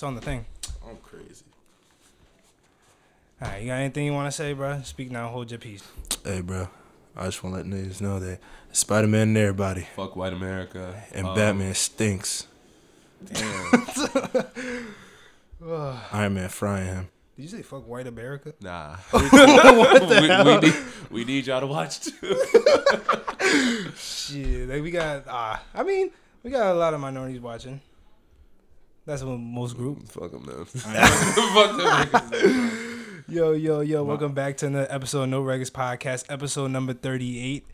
It's on the thing. I'm crazy. All right, you got anything you want to say, bro? Speak now. Hold your peace. Hey, bro. I just want to let niggas know that Spider Man and everybody Fuck white America. and Um, Batman stinks. Damn. Iron Man frying him. Did you say fuck white America? Nah. what the we, hell? We need, we need y'all to watch too. Shit, like we got. Uh, I mean, we got a lot of minorities watching. That's what most groups. Fuck them though. Fuck them niggas. Yo, yo, yo! Welcome back to another episode of No Regulars Podcast, episode number thirty-eight,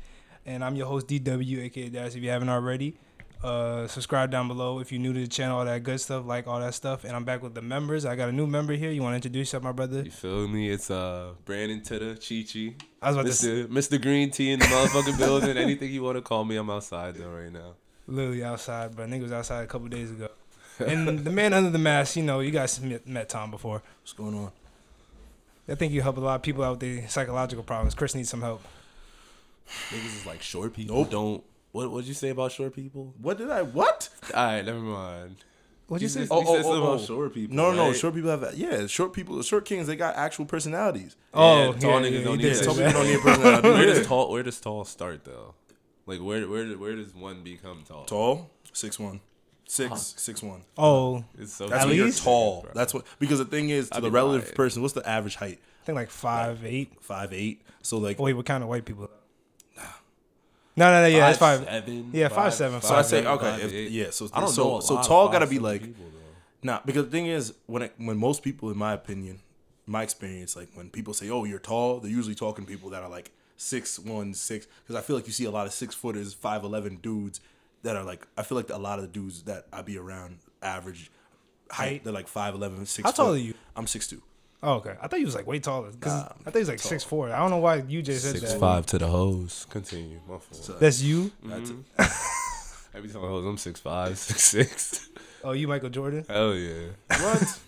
and I'm your host DW, aka Dash. If you haven't already, uh, subscribe down below if you're new to the channel, all that good stuff, like all that stuff. And I'm back with the members. I got a new member here. You want to introduce yourself, my brother? You feel me? It's uh Brandon Titter, Chichi. I was about to say, Mr. Mr. Green Tea in the motherfucking building. Anything you want to call me, I'm outside though right now. literally outside, but nigga was outside a couple days ago. And the man under the mask, you know, you guys met, met Tom before. What's going on? I think you help a lot of people out with their psychological problems. Chris needs some help. Niggas is like short people. Nope. Don't. What What'd you say about short people? What did I? What? All right, never mind. What'd you You say? just- Oh, you oh, said oh, oh, oh. about oh. short people. No, no, right? short people have. Yeah, short people, short kings. They got actual personalities. Oh, Yeah, tall yeah, niggas yeah, don't need did to say Tall say people don't need personality. Where does tall Where does tall start though? Like where where where does one become tall? Tall, six one, six six one. Oh, It's so That's At when you're tall. bro. That's what because the thing is to I'd the relative lying. person. What's the average height? I think like five eight. Five eight. So like, Wait, what kind of white people? No, no, no. Yeah, it's five. Seven, Yeah, five, seven, so I say seven, okay. five, If, yeah. So I don't so, know. So tall five, gotta be like people, though. Nah, because the thing is, when it, when most people, in my opinion, my experience, like when people say, "Oh, you're tall," they're usually talking people that are like six one, six. Because I feel like you see a lot of six footers, five eleven dudes that are like. I feel like a lot of the dudes that I be around average height, Height? they're like five eleven, six. How tall are you? I'm six two. Oh, okay. I thought you was like way taller. Cause Nah, I thought he was like six four. I don't know why you just said Six that. five to the hose. Continue. My fault. That's you. That's Mm-hmm. it. Every time I hoes, I'm six five, six six. Oh, you Michael Jordan. Hell yeah. What?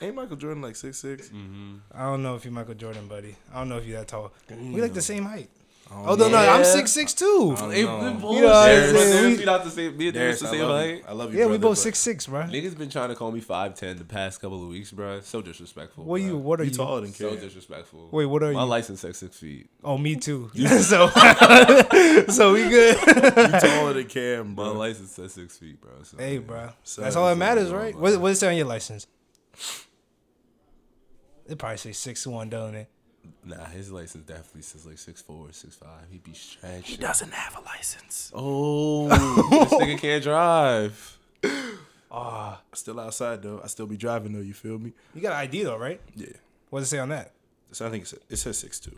Ain't Michael Jordan like six six? Mm-hmm. I don't know if you Michael Jordan, buddy. I don't know if you that tall. We like the same height. Oh, Oh no, no, I'm Yeah. six six too. I don't Hey, know. we both You know what I'm saying? Darris, We- we the same. Me and Darris Darris, the I same love height. you. I love you. Yeah, we brother, both but six six, bro. Niggas been trying to call me five ten the past couple of weeks, bro. So disrespectful. What bruh. you? What are You you? taller than So Cam. disrespectful. Wait, what are you? My you? license says six feet. Oh, me too. so, so we good. You taller than Cam, My bro. license says six feet, bro. So, hey, bro. So That's all that matters, right? that What, what does it say on your license? It probably say six one, don't it? Nah, his license definitely says like six four, six five. He'd be stretching. He doesn't have a license. Oh, this nigga can't drive. Ah, Still outside though. I still be driving though. You feel me? you got an ID though, right? Yeah. What does it say on that? So I think it says, it says six two.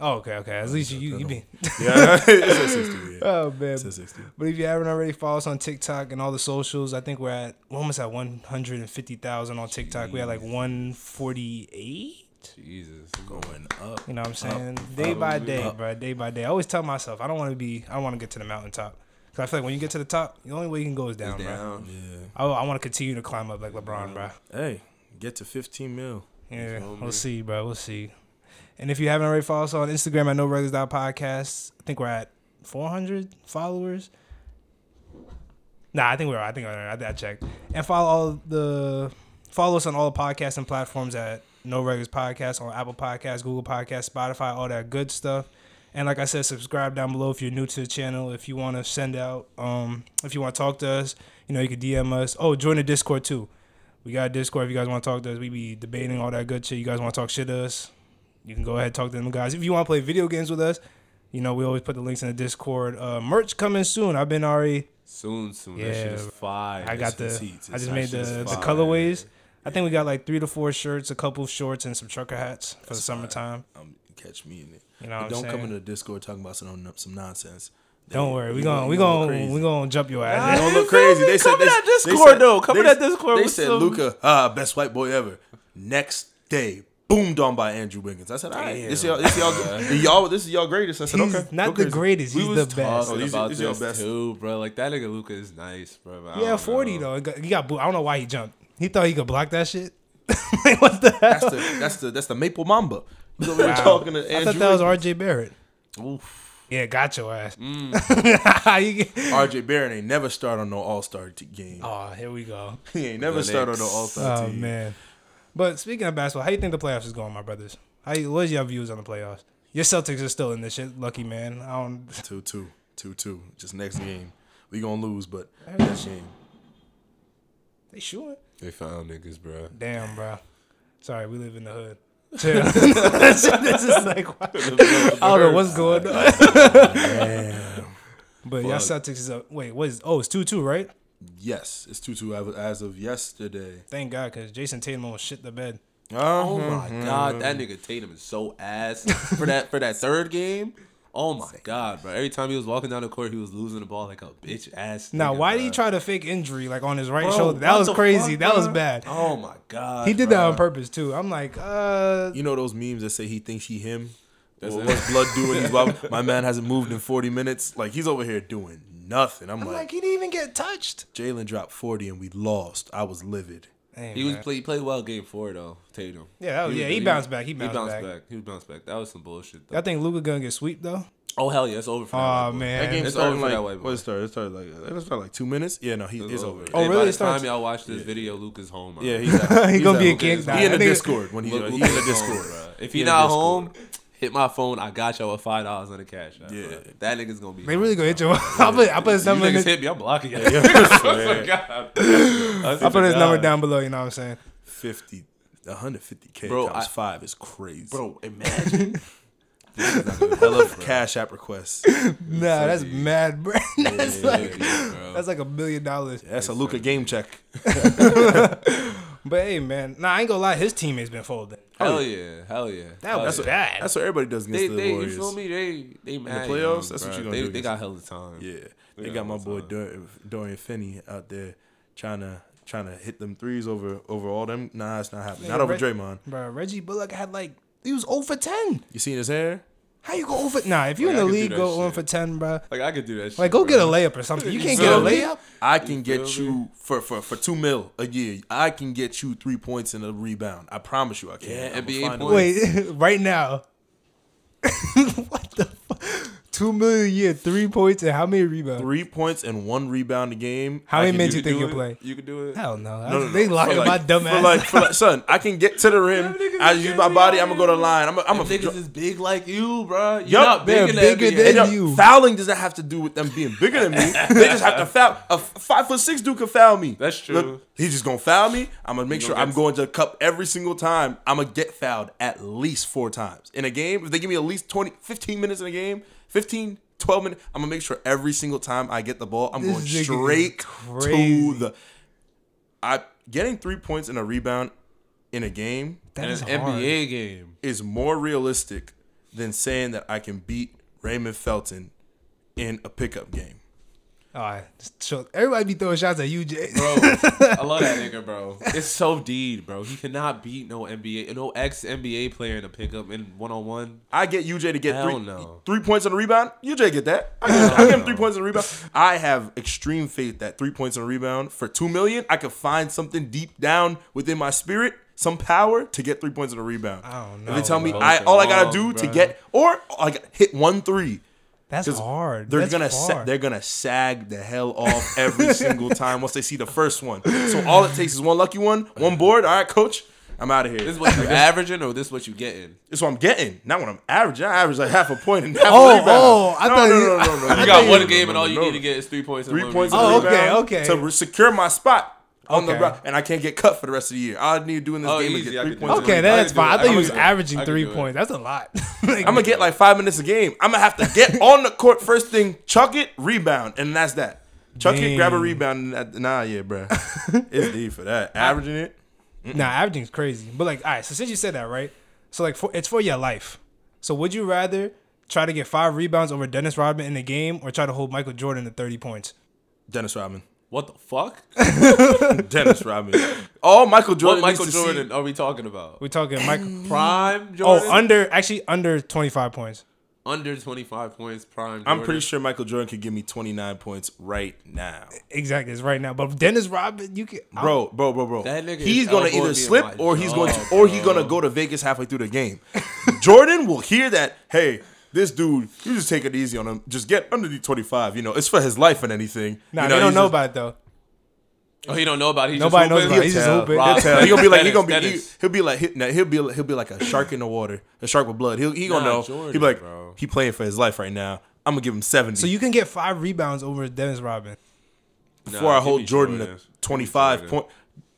Oh, okay, okay. At least you you, you be. Yeah, it says six two. Yeah, Oh man. it says six two. But if you haven't already, follow us on TikTok and all the socials. I think we're at we're almost at one hundred and fifty thousand on TikTok. We had like one forty eight. Jesus, Going up. You know what I'm saying? day by day, up. bro. Day by day. I always tell myself I don't want to be. I don't want to get to the mountaintop. Cause I feel like when you get to the top, the only way you can go is down, It's bro. Yeah. I, I want to continue to climb up like LeBron, bro. Hey, get to fifteen mil. Yeah, feel me? we'll see, bro. We'll see. And if you haven't already followed us on Instagram at No Regulars Podcast, I think we're at 400 followers. Nah, I think we're. I think we're, I, I checked. And follow all the follow us on all the podcasting platforms at No Regulars Podcast on Apple Podcasts, Google Podcasts, Spotify, all that good stuff. And like I said, subscribe down below if you're new to the channel. If you want to send out, um, if you want to talk to us, you know, you can DM us. Oh, join the Discord too. We got a Discord if you guys want to talk to us. We be debating all that good shit. You guys want to talk shit to us? You can go ahead and talk to them guys. If you want to play video games with us, you know, we always put the links in the Discord. Uh, merch coming soon. I've been already. Soon, soon. That Yeah, shit is fire. I got the. I just made the the colorways. I think we got like three to four shirts, a couple of shorts, and some trucker hats for the That's fire. summertime. Um, catch me in it. You know what don't saying? come into the Discord talking about some some nonsense. Don't They- worry, we you gonna you we look gonna we gonna jump your You ass. don't look crazy. They said Come to they, that Discord, said- though. Come to they- that Discord They said some- Luka, ah, best white boy ever. Next day, boomed on by Andrew Wiggins. I said, all right, this is y'all, this is y'all, y'all, this is y'all greatest. I said, He's okay, not go the greatest. We He's was the best. Oh, talking these- about these your best. too, bro. Like that nigga Luka is nice, bro. Yeah, forty know. though. He got- He I don't know why he jumped. He thought he could block that shit. like what the hell? That's the that's the that's the Maple Mamba. He's over Wow. talking to I thought that was R.J. Barrett. Oof. Yeah, got your ass. Mm. You get? RJ Barrett ain't never start on no All Star game. Oh, here we go. He ain't never The start on Knicks. no All Star Oh team. man. But speaking of basketball, how you think the playoffs is going, my brothers? How you, what's your views on the playoffs? Your Celtics are still in this shit. Lucky man. I don't. Two two. Two two. Just next game. We gonna lose, but next game. They shooting. They found niggas, bro. Damn, bro. Sorry, we live in the hood. Chill. this is like I don't know what's going on. Damn. But y'all Celtics is up. Wait, what is? Oh, it's two two, right? Yes, it's two two as of yesterday. Thank God, because Jayson Tatum almost shit the bed. Oh Uh-huh. my god, that nigga Tatum is so ass for that for that third game. Oh my god, bro! Every time he was walking down the court, he was losing the ball like a bitch ass. Now, nigga, why did he try to fake injury like on his right Bro, shoulder? That was crazy. fuck, that was bad. Oh my god, He did that on purpose too. I'm like, uh, You know those memes that say he thinks he him? That's Or it. what's blood doing? He's wild. My man hasn't moved in 40 minutes. Like he's over here doing nothing. I'm, I'm like, like, he didn't even get touched. Jalen dropped 40 and we lost. I was livid. Hey, He was man. play, he played well game four though. Tatum. Yeah, that was- was- yeah, he bounced back. He bounced back. He bounced back. That was some bullshit. Though. Y'all think Luka gonna get sweep though? oh hell yeah, it's over for that. Oh white boy. man, That game It's started over in for like that white boy. what it started? It started like it started like two minutes. Yeah, no, he It's it's over. Oh, Hey, really? By It the starts- time y'all watch this video, Luka's is home. Yeah, he's, at, He he's gonna be a king. is- He in the Discord when he's he in the Discord. If He he in the not home, hit my phone. I got y'all with five dollars on the cash. app, Yeah. bro. that nigga's gonna be. They really gonna hit you. I put I put his number. In niggas hit me. I'm blocking you. Yeah, God. I put his number down below. You know what I'm saying? 50, 150k Bro, times I- five is crazy. Bro, imagine. hell of cash app requests. Nah, that's mad, bro. that's Yeah, like yeah, bro. that's like a million dollars. That's a Luka game check. But hey, man, nah, I ain't gonna lie. His teammates been folding. Hell yeah, hell yeah. That Hell was yeah. bad. That's what everybody does against They, the they, you feel me? They, they mad. The playoffs, young, that's what bro. you gonna they, do They got hell of a time. Yeah, they Yeah, got my boy up? Dor- Dorian Finney out there trying to trying to hit them threes over over all them. Nah, it's not happening. Yeah, not over Reg- Draymond. Bro, Reggie Bullock had like he was 0 for 10. You seen his hair? How you go over? Nah, if you Like, in the league, go 1 shit. for 10, bro. Like I could do that. shit, Like, go bro. get a layup or something. You can't get a layup. I can You get feel you for, for for two mil a year. I can get you three points and a rebound. I promise you, I can. Yeah, I'ma NBA find points. Wait, right now. what the fuck? Two million a year, three points, and how many rebounds? Three points and one rebound a game. How I many can minutes do- you think you it. play? You can do it. Hell no. No, no, no. They locking For my like- dumb for ass. like, for like, son, I can get to the rim. I use my body. I'm gonna go to the line. I'm. I'm a niggas is big like you, bro. You're Yup, not they're big in bigger NBA. than Yo, you. Fouling doesn't have to do with them being bigger than me. they just have to foul. A five foot six dude can foul me. That's true. Look, he's just gonna foul me. I'm gonna make You sure gonna I'm going to the cup every single time. I'm gonna get fouled at least four times in a game. If they give me at least 20, 15 minutes in a game, 15, 12 minutes, I'm gonna make sure every single time I get the ball, I'm This going nigga straight crazy. to the. I getting three points and a rebound in a game That in an. NBA game. is more realistic than saying that I can beat Raymond Felton in a pickup game. All right, so everybody be throwing shots at you, Jay. Bro, I love that nigga, bro. It's so deed, bro. He cannot beat no NBA, no ex NBA player in a pickup in one on one. I get UJ to get three, no. three points on the rebound. UJ get that. I get, I get him three points on the rebound. I have extreme faith that three points on a rebound for two million, I could find something deep down within my spirit, some power to get three points on a rebound. I don't If know, they tell me. I all I gotta Wrong, do to get or I got hit one three. That's 'Cause hard. They're That's gonna far. sa- they're gonna sag the hell off every single time once they see the first one. So all it takes is one lucky one, one board. All right, coach, I'm out of here. This is what you're averaging or this is what you're getting? This is what I'm getting. Not what I'm averaging. I average like half a point and half Oh, a rebound. oh, I no, thought no, you- no, no, no, no. You got one game and all no, you no. need to get is three points. and Three one points oh, rebound. Oh, okay, okay. to re- secure my spot on the Okay. ground, and I can't get cut for the rest of the year. I need to do in this Oh, game is easy. get I three could points. Okay, that's fine. it. I thought I you was can do it. averaging three do it. points. That's a lot. I'm gonna get like five minutes a game. I'm gonna have to get on the court first thing, chuck it, rebound, and that's that. Chuck it, grab a rebound. And that, nah, yeah, bruh. it's deep for that. Averaging it. Nah, averaging's crazy. But like, all right. So since you said that, right? So like, for, it's for your life. So would you rather try to get five rebounds over Dennis Rodman in the game, or try to hold Michael Jordan to thirty points? Dennis Rodman. What the fuck? Dennis Rodman. Oh, Michael Jordan. What Michael needs see- Jordan are we talking about? We're talking Michael. Prime Jordan. Oh, under actually under twenty five points. under twenty five points. Prime. I'm pretty sure Michael Jordan could give me 29 points right now. Exactly, it's right now. But Dennis Rodman, you can Bro, bro, bro, bro. That nigga he's gonna either slip or he's going to or he's gonna go to Vegas halfway through the game. Jordan will hear that, hey, this dude, you just take it easy on him. Just get underneath 25. You know, it's for his life and anything. Nah, you they don't know just- about it though. Oh, he don't know about it. He Nobody just knows about it. He's just He'll hooping. Rob, He'll tell. He gonna be like he gonna be he, he'll be like he, he'll be he'll be like a shark in the water, a shark with blood. He'll he gonna Nah, know. Jordan, he'll be like bro. he playing for his life right now. I'm gonna give him 70. So you can get five rebounds over Dennis Rodman. before Nah, I hold Jordan Jordan. to 25 Jordan. point.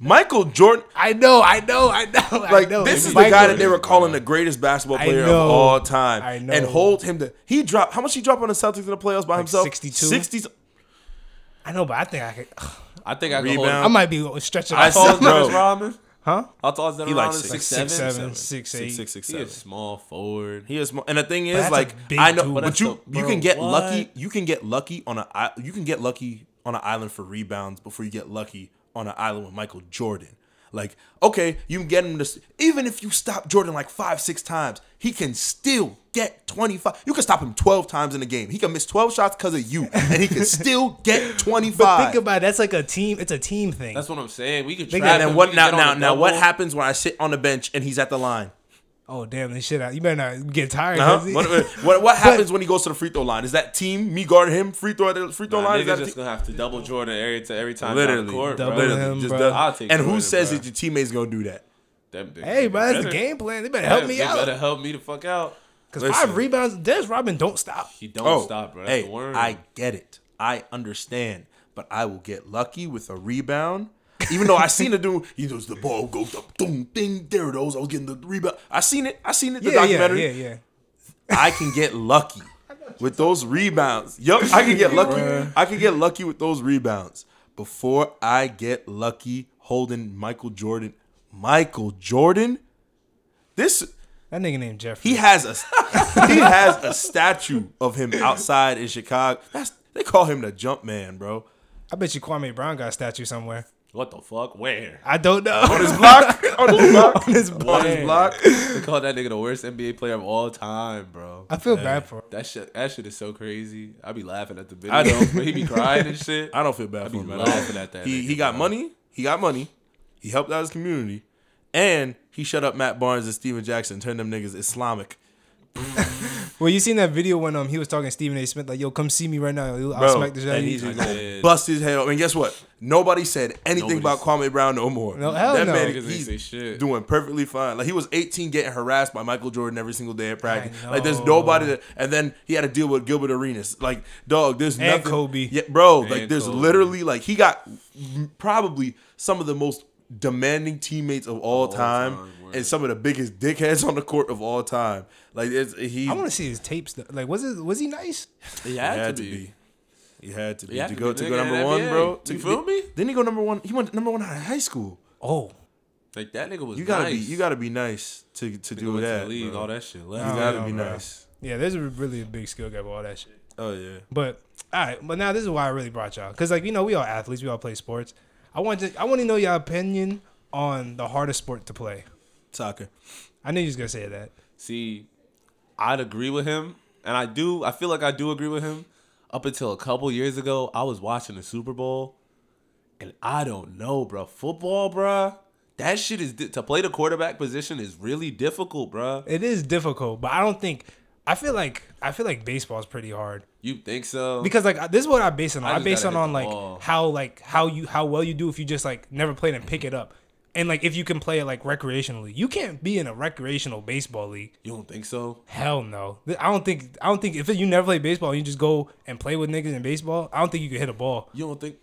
Michael Jordan, I know, I know, I know. like I know. this is Michael. the guy that they were calling the greatest basketball I player of all time, I know. and hold him to. He dropped how much he dropped on the Celtics in the playoffs by himself? 62? 60. I know, but I think I could. I think I can hold I might be stretching. I How tall said, is Dennis Rodman? Huh? How tall is Dennis He like Rodman? six, Six, Six, seven. seven, six, Six, eight. six, six, He is small forward. He is, and the thing is, like I know, dude. but you the- you can get what? lucky. You can get lucky on a i- you can get lucky on an island for rebounds before you get lucky on an island with Michael Jordan. Like, okay, you can get him to even if you stop Jordan like five, six times, he can still get twenty five. You can stop him twelve times in a game. He can miss twelve shots because of you, and he can still get 25. But think about it, that's like a team. It's a team thing. That's what I'm saying. We could Think trap and then what? Now, now, now, what happens when I sit on the bench and he's at the line? Oh damn, this shit out. You better not get tired. Uh-huh. 'cause he- What, what, what happens when he goes to the free throw line? Is that team me guarding him free throw at the free throw Nah, line? Is niggas that just team? gonna have to double Jordan every t- every time literally, court, double bro. him. just bro. does- I'll take and who Jordan, says bro. that your teammates gonna do that? Them big hey, niggas bro, that's the game plan. They better help me they out. They better help me the fuck out. Because Listen. five rebounds, Dennis Rodman don't stop. He don't Oh, stop, bro. That's hey, the word. I get it. I understand, but I will get lucky with a rebound. Even though I seen it dude, he does the ball goes up, boom, ding, there it goes. I was getting the rebound. I seen it. I seen it. The Yeah, yeah, documentary. yeah, yeah. I can get lucky with those rebounds. Yup, I can get lucky. I can get lucky with those rebounds before I get lucky holding Michael Jordan. Michael Jordan, this That nigga named Jeffrey. he has a he has a statue of him outside in Chicago. That's they call him the Jump Man, bro. I bet you Kwame Brown got a statue somewhere. What the fuck? Where? I don't know. On his block, on his block, On his on block. his block. They call that nigga the worst NBA player of all time, bro. I feel bad for him. That shit, that shit is so crazy. I be laughing at the video. I know. but he be crying and shit. I don't feel bad I for be him at laughing at that. He nigga, he got bro. money. He got money. He helped out his community, and he shut up Matt Barnes and Stephen Jackson, turned them niggas Islamic. Well, you seen that video when um he was talking to Stephen A. Smith like, "Yo, come see me right now. I'll Bro, smack the shit out of and you." he's just I gonna did. bust his head up. And guess what? Nobody said anything Nobody's- about Kwame Brown no more. No, hell that no. man, Niggas he's shit. doing perfectly fine. Like he was 18, getting harassed by Michael Jordan every single day at practice. Like there's nobody that. And then he had to deal with Gilbert Arenas. Like dog, there's And nothing. Kobe. Yeah, bro. like there's Kobe. literally like he got probably some of the most demanding teammates of all, time, time, and some of the biggest dickheads on the court of all time. Like it's he. I want to see his tapes. Though. Like, was it was he nice? He He had, had to to be. be. He had to be He had to to go be to go number the one, NBA. bro. You To- feel me? Didn't he go number one? He went number one out of high school. Oh, Like that nigga was. You gotta nice. be you gotta be nice to to Nigga do went to that. the league, bro. all that shit. You Left. Gotta yeah, be bro. nice. yeah. There's a really a big skill gap with all that shit. Oh yeah. But all right, but now this is why I really brought y'all because like you know we all athletes, we all play sports. I want to I want to know your opinion on the hardest sport to play. Soccer. I knew you was gonna say that. See, I'd agree with him, and I do. I feel like I do agree with him. Up until a couple years ago, I was watching the Super Bowl, and I don't know, bro. Football, bro. That shit is to play the quarterback position is really difficult, bro. It is difficult, but I don't think. I feel like I feel like baseball is pretty hard You think so? because like this is what I base it on. I I, base it on like ball. how like how you how well you do if you just like never played and pick it up, and like if you can play it like recreationally. You can't be in a recreational baseball league. you don't think so? Hell no. I don't think I don't think if you never play baseball, you just go and play with niggas in baseball. I don't think you can hit a ball. You don't think?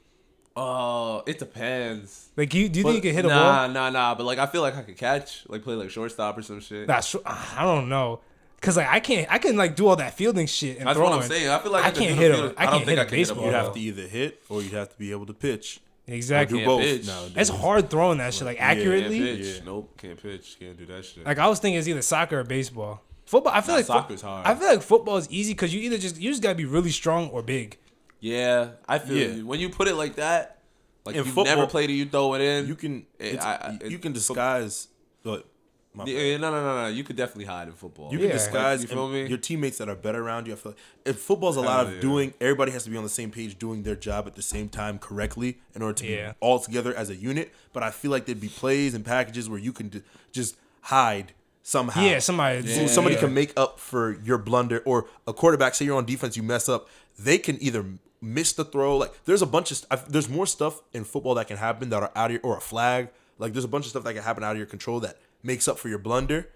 Uh, it depends. Like you do you But think you can hit a nah, ball? Nah, nah, nah. But like, I feel like I could catch, like, play like shortstop or some shit. That's I don't know. Cause like I can't I can like do all that fielding shit and That's throwing. what I'm saying. I feel like I I, can't do hit the a- field. Don't can't think hit a I can baseball. You'd have to either hit or you'd have to be able to pitch. Exactly. Do Can't both pitch. nowadays. It's hard throwing that shit like Can't accurately. pitch. Yeah. Nope, can't pitch. Can't do that shit. Like I was thinking it's either soccer or baseball. Football. I feel Nah, like fo- soccer's hard. I feel like football is easy because you either just you just gotta be really strong or big. yeah, I feel Yeah. you. when you put it like that. Like In you've football, never played it, you throw it in. You can It- it's, I- I- you can disguise but my Yeah, yeah, no, no, no, no. You could definitely hide in football. You Yeah. can disguise You feel me? your teammates that are better around you. I feel like if football's a lot Hell of yeah. doing, everybody has to be on the same page, doing their job at the same time correctly in order to Yeah. be all together as a unit. But I feel like there'd be plays and packages where you can d- just hide somehow. Yeah, somebody. So somebody yeah. can make up for your blunder, or a quarterback. Say you're on defense, you mess up. They can either miss the throw. Like there's a bunch of st- there's more stuff in football that can happen that are out of your or a flag. Like there's a bunch of stuff that can happen out of your control that makes up for your blunder,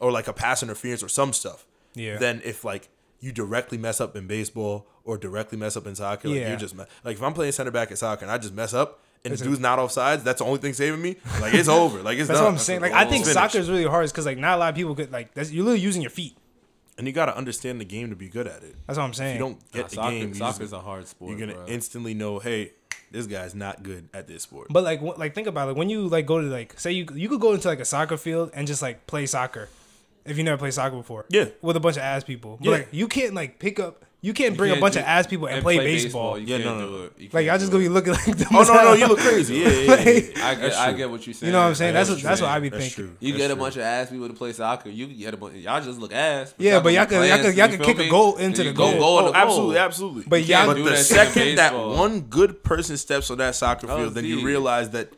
or like a pass interference or some stuff. Mm-hmm. Yeah. Then if like you directly mess up in baseball or directly mess up in soccer, like Yeah. you're just me- like if I'm playing center back in soccer and I just mess up and the dude's not offsides, that's the only thing saving me. Like it's over. Like it's That's done. what I'm saying. Like I think It's soccer is really hard because like not a lot of people could like that's you're literally using your feet. and you got to understand the game to be good at it. That's what I'm If saying. you don't get Nah, the soccer, game, you soccer's a hard sport. you're gonna bro. instantly know, hey, this guy's not good at this sport. But like, like think about it. When you like go to like, say you you could go into like a soccer field and just like play soccer, if you never played soccer before. Yeah. With a bunch of ass people. But Yeah. like you can't like pick up. You can't bring can't a bunch do- of ass people and, play, baseball. You Yeah, can't no, no. Like can't just do gonna be looking like. Them oh no, no, you look crazy. Yeah, yeah, yeah, yeah. I get, I get what you're saying. You know what I'm saying? That's I what get that's what I be That's thinking. true. You That's get a true. bunch of ass people to play soccer. You get a bunch. Y'all just look ass. Yeah, but gonna y'all be could- y'all playing, could- y'all you could feel kick a goal into the goal. goal Oh, the goal. absolutely, absolutely. But You y'all- But the that shit in second that one good person steps on that soccer Oh, field, then you realize that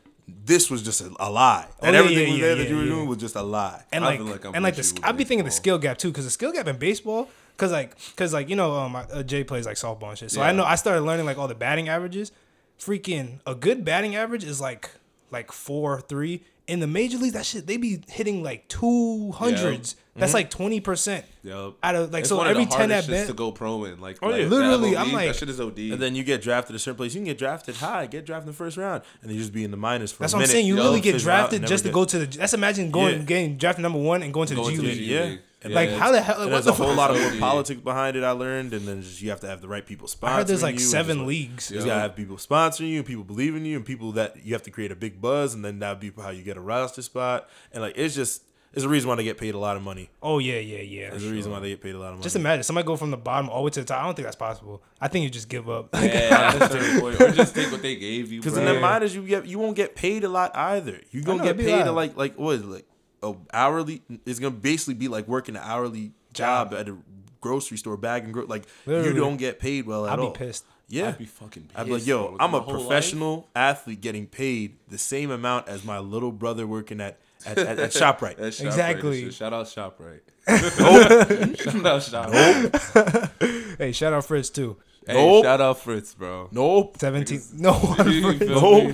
this was just a, a lie. Oh, and yeah, everything yeah, was yeah, there that you were yeah. doing was just a lie. and I like, feel like I'm and like the I'd be thinking the skill gap too, because the skill gap in baseball, because like, because like you know, um, uh, Jay plays like softball and shit. So I know I started learning like all the batting averages. Freaking a good batting average is like like four three. In the major leagues, that shit they be hitting like two hundreds. That's like twenty percent Yup. out of like It's so every ten at shits bat. to go pro in. Like, Oh, yeah. that Literally, MLB, I'm like- that shit is OD. And then you get drafted a certain place. You can get drafted high, get drafted in the first round, and then you just be in the minors for That's a what I'm saying. You Yo, really get drafted just to get- go to the. Let's imagine going Yeah. getting drafted number one and going to the Going G to the League. G Yeah. League. And Like how the hell? And What there's the a whole lot of OD. good politics behind it. I learned, and then just you have to have the right people sponsoring I heard there's like you, seven just, like, leagues. You Yeah. gotta have people sponsoring you, and people believing you, and people that you have to create a big buzz, and then that'd be how you get a roster spot. And like it's just it's a reason why they get paid a lot of money. Oh yeah, yeah, yeah. There's a reason why they get paid a lot of money. Just imagine somebody go from the bottom all the way to the top. I don't think that's possible. I think you just give up. Yeah, at a certain point. or just take what they gave you. Because bro. in the minors, you get you won't get paid a lot either. You gonna know, get paid loud. to like like what is it, like a hourly? It's gonna basically be like working an hourly job at a grocery store, bagging gro- like Literally. you don't get paid well at I'd be pissed. Yeah, I'd be fucking Pissed, I'd be like, yo, bro. I'm a whole life? professional athlete getting paid the same amount as my little brother working at at, at, at Shoprite. That's Shoprite. Exactly. Shit. Shout out Shoprite. shout out Shoprite. Hey, shout out Fritz too. Hey, Nope. shout out Fritz, bro. nope. Seventeen. No one. You Fritz. feel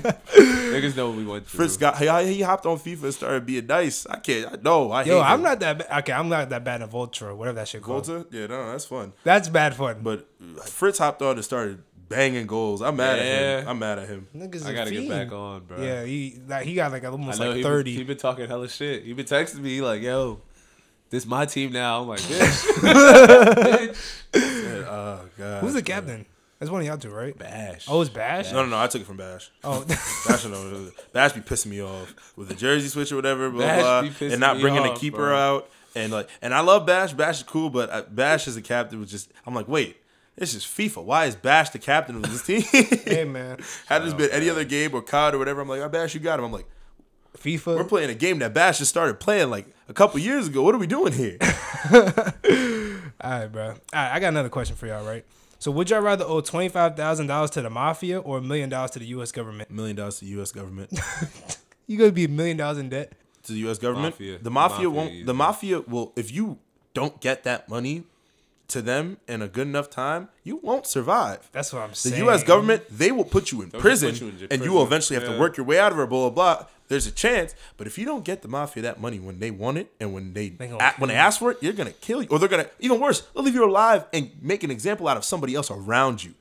Niggas know what we went through. Fritz got he, he hopped on FIFA and started being nice. I can't. I, no, I hate Yo, I'm him. not that. Ba- okay, I'm not that bad at Voltra, whatever that shit called. Volta. Yeah, no, that's fun. That's bad fun. But Fritz hopped on and started banging goals. I'm mad at him. I'm mad at him. Niggas I a gotta get back on, bro. Yeah, he like he got like almost I know like he thirty. Been, he been talking hella shit. He been texting me like, "Yo, this my team now." I'm like, "Bitch, Oh god. Who's the captain? That's one of y'all two, right? Bash." Oh, it's Bash. No, no, no. I took it from Bash. Oh, Bash, no, Bash be pissing me off with the jersey switch or whatever, blah Bash blah, be and not bringing a off, keeper bro. out. And like, and I love Bash. Bash is cool, but uh, Bash as a captain was just. I'm like, wait, this is FIFA. Why is Bash the captain of this team? hey man, Had this been any other game or COD or whatever, I'm like, oh, Bash, you got him. I'm like, FIFA. we're playing a game that Bash just started playing like a couple years ago. What are we doing here? All right, bro. All right, I got another question for y'all, right? So, would y'all rather owe twenty five thousand dollars to the mafia or a million dollars to the U.S. government? million dollars to the U.S. government. You gonna be a million dollars in debt? to the U.S. government. Mafia. The mafia Mafia won't. easy. The mafia will. If you don't get that money to them in a good enough time, you won't survive. That's what I'm saying. The. U.S. government, they will put you in just prison, put you in j- and you will prison. eventually have to work your way out of it. Blah blah blah. There's a chance, but if you don't get the mafia that money when they want it and when they, They gonna when they ask for it, you're gonna kill you, or they're gonna even worse, they'll leave you alive and make an example out of somebody else around you,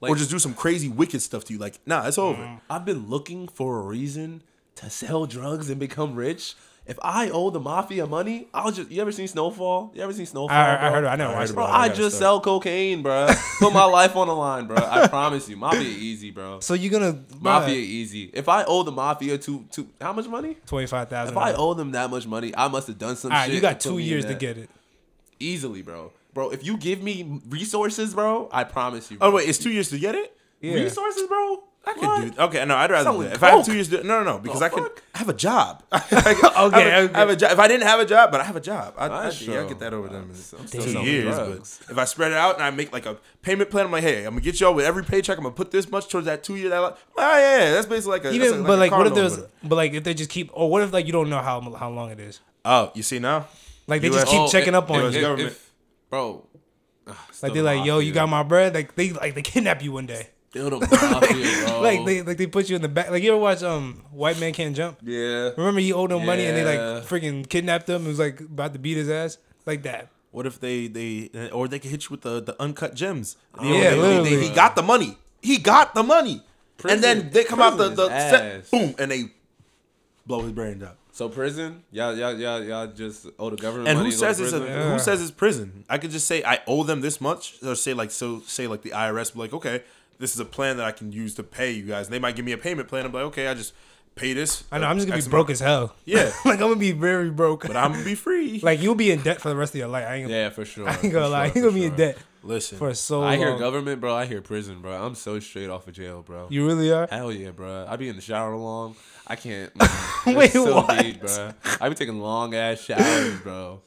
or just do some crazy wicked stuff to you. Like, nah, it's over. I've been looking for a reason to sell drugs and become rich. If I owe the mafia money, I'll just. You ever seen Snowfall? You ever seen Snowfall? I, I heard. it. I know. I heard Bro, about. I I just start. sell cocaine, bro. Put my life on the line, bro. I promise you, mafia easy, bro. So you're gonna Mafia easy. If I owe the mafia to to how much money? twenty five thousand. If I owe them that much money, I must have done some all right, shit. you got two years to get it. easily, bro. Bro, if you give me resources, bro, I promise you. Oh wait, it's two years to get it. Yeah. resources, bro. I could do. Okay, no, I'd rather do Selling that. If I have two years, to, no, no, no, because The I can. fuck? I have a job. okay, okay. I have a job. If I didn't have a job, but I have a job, I, I, That's yeah, I true. get that over them in I'm two years. drugs. But if I spread it out and I make like a payment plan, I'm like, hey, I'm gonna get y'all with every paycheck. I'm gonna put this much towards that two year. That like, oh yeah, that's basically like a Even, like but a like, car what if loan there's, but like, if they just keep, or what if like you don't know how how long it is? Oh, you see now? Like they US just keep Oh, checking if- up on US you. government. if- bro. Like they're like, yo, you got my bread. Like they like they kidnap you one day. Still the mafia, bro. Like they like they put you in the back. Like you ever watch um White Man Can't Jump? yeah. Remember he owed them money and they like freaking kidnapped him. and was like about to beat his ass like that. What if they they or they could hit you with the the uncut gems? Yeah, They- they- literally. they- he got the money. He got the money. and then they come out the the set, boom, and they blow his brains out. So prison, y'all, y'all, y'all, y'all just owe the government And money. who and go says it's a. Yeah. who says it's prison? I could just say I owe them this much, or say like so say like the IRS be like, okay, this is a plan that I can use to pay you guys. And they might give me a payment plan. I'm like, okay, I just pay this. I know I'm just gonna be broke amount. as hell. Yeah. like I'm gonna be very broke. but I'm gonna be free. like you'll be in debt for the rest of your life. I ain't gonna, Yeah, for sure. I ain't gonna lie. sure, You're gonna be in debt listen, for so I hear long. government, bro. I hear prison, bro. I'm so straight off of jail, bro. You really are. Hell yeah, bro. I be in the shower long. I can't. Wait, Wait, so what? Deep, bro. I be taking long ass showers, bro.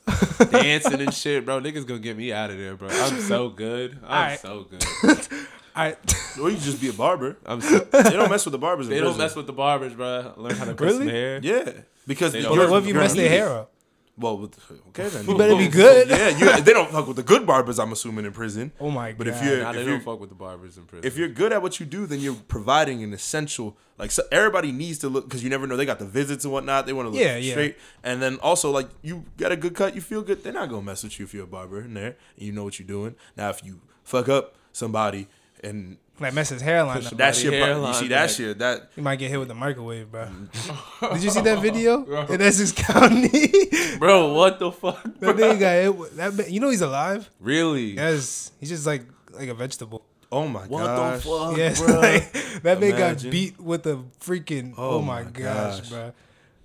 Dancing and shit, bro. Niggas gonna get me out of there, bro. I'm so good. I'm Alright. so good. I or you just be a barber. I'm. So, They don't mess with the barbers. in they don't prison. mess with the barbers, bro. Learn how to cut Really? some hair. Yeah, because They the- you're- what, what if you mess their hair up? Well, with, okay then. You better be good. Yeah, you, they don't fuck with the good barbers. I'm assuming in prison. Oh my god! But if you're Nah, they if don't you're, fuck with the barbers in prison. if you're good at what you do, then you're providing an essential. Like so everybody needs to look because you never know. They got the visits and whatnot. They want to look Yeah, yeah. straight. And then also like you got a good cut, you feel good. They're not gonna mess with you if you're a barber in there and you know what you're doing. Now if you fuck up somebody and like mess his hairline up. that shit, hairline you see that back. shit that You might get hit with the microwave, bro. Mm. Did you see that video in Essex County? bro, what the fuck? that bro? nigga got hit. That you know he's alive. Really? Yes, he's just like like a vegetable. oh my god! What gosh. the fuck, Yes, bro? like, that man got beat with a freaking. Oh, Oh my my gosh, gosh. bro.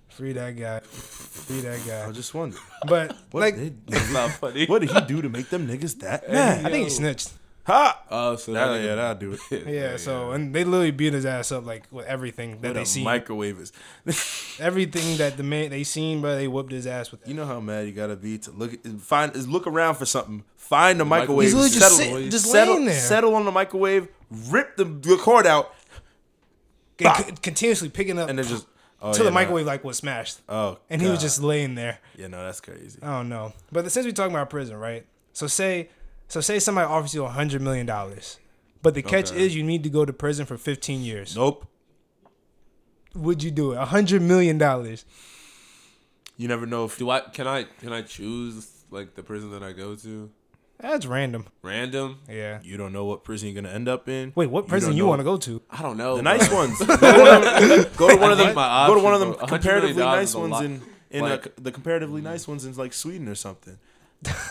Free that guy. Free that guy. I just wonder But what like, did, That's not funny. what did he do to make them niggas that mad? I think he snitched. Ha! Oh, so That, that yeah, that'll do it. Yeah, so and they literally beat his ass up like with everything that What they see. seen. microwave is. everything that the man they seen, but they whooped his ass with. That. You know how mad you gotta be to look find is look around for something. Find the microwave. He's literally just settle, sit- just settle, there. settle on the microwave. Rip the, the cord out, And c- continuously picking up and then just oh, till yeah, the no. microwave like was smashed, Oh, and he was just laying there. yeah. No, that's crazy. I don't know. But since we're talking about prison, right? So say so say somebody offers you a hundred million dollars. But the catch Okay. is you need to go to prison for fifteen years. Nope. Would you do it? A hundred million dollars. You never know if Do I can I can I choose like the prison that I go to? That's random. Random? Yeah. you don't know what prison you're gonna end up in. Wait, what prison don't you want to go to? I don't know. The bro. nice ones. Go to one of them, go to one of them. think Go to one of them options, bro. $100 comparatively nice ones in in Like- uh, the comparatively nice ones in like Sweden or something.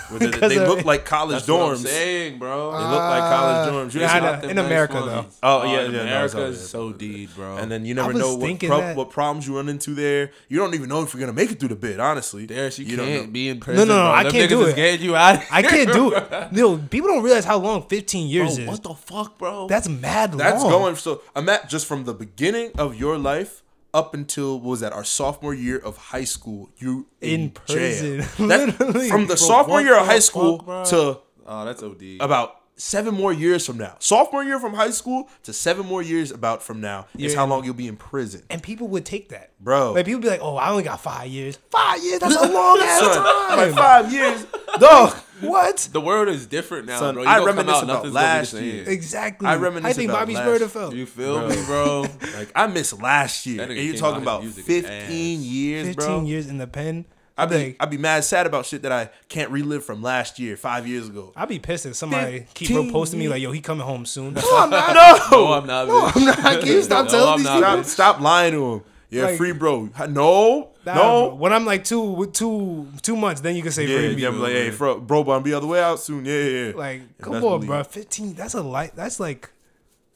Where they, they look like college That's what I'm dorms. Saying, bro. They look like college Uh, dorms. You yeah, ain't I seen- know. Not them in nice America, ones. though. Oh, yeah, in yeah, America it's is good. so deed, bro. And then you never know what thinking prob- that. what problems you run into there. You don't even know if you're gonna make it through the bid. Honestly, there she you can't be in prison. no, no, bro. I Them can't do it. Getting you out. I can't do it. No, people don't realize how long fifteen years Bro, is. what the fuck, bro? That's mad That's long. going so. I'm at just from the beginning of your life up until what was that our sophomore year of high school. You In in, prison. jail. That- Literally. from the Bro, sophomore year of high school fuck, to oh, that's OD. about seven more years from now. Sophomore year from high school to seven more years about from now is Yeah. how long you'll be in prison, and people would take that, bro. Like people be like, "Oh, I only got five years. Five years? That's a long ass time. like five years, dog. What? the world is different now, Son, bro. You I gonna come reminisce out, about nothing's gonna be last year. Exactly. I reminisce I think about Bobby last- Spurter. You feel me, bro? Like I miss last year, That and you're talking about 15 ass. years, Fifteen bro. years in the pen. I'd I'd be, be, I'd be mad sad about shit that I can't relive from last year, five years ago. I'd be pissed if somebody keep 15 reposting me like, "Yo, he coming home soon." No, I'm not. No, I'm not. bitch. I'm not. Can you stop No, telling I'm these not, people? Stop, stop lying to him. Yeah, Like- free bro. No, Nah, no. bro. When I'm like two, with two, two months, then you can say Yeah, yeah, me. like, hey, bro, bro, bro, be on the way out soon. Yeah, yeah. yeah. Like, come on, bro. Fifteen. That's a light. That's like,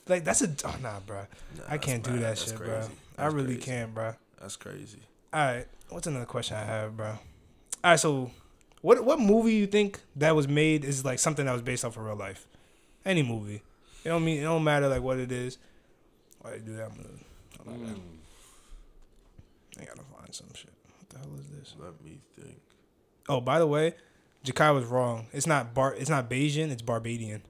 like that's a. Oh, nah, bro. I can't do mad. that That's shit, bro. crazy. I really crazy. can't, bro. That's crazy. All right. What's another question I have, bro? All right. So, what what movie you think that was made is like something that was based off of real life? Any movie. It don't mean it don't matter like what it is. Why you do that? I'm gonna- I'm gonna- I mm. gotta find some shit. What the hell is this? Let me think. Oh, by the way, Jakai was wrong. It's not Bar. It's not Bajan. It's Barbadian.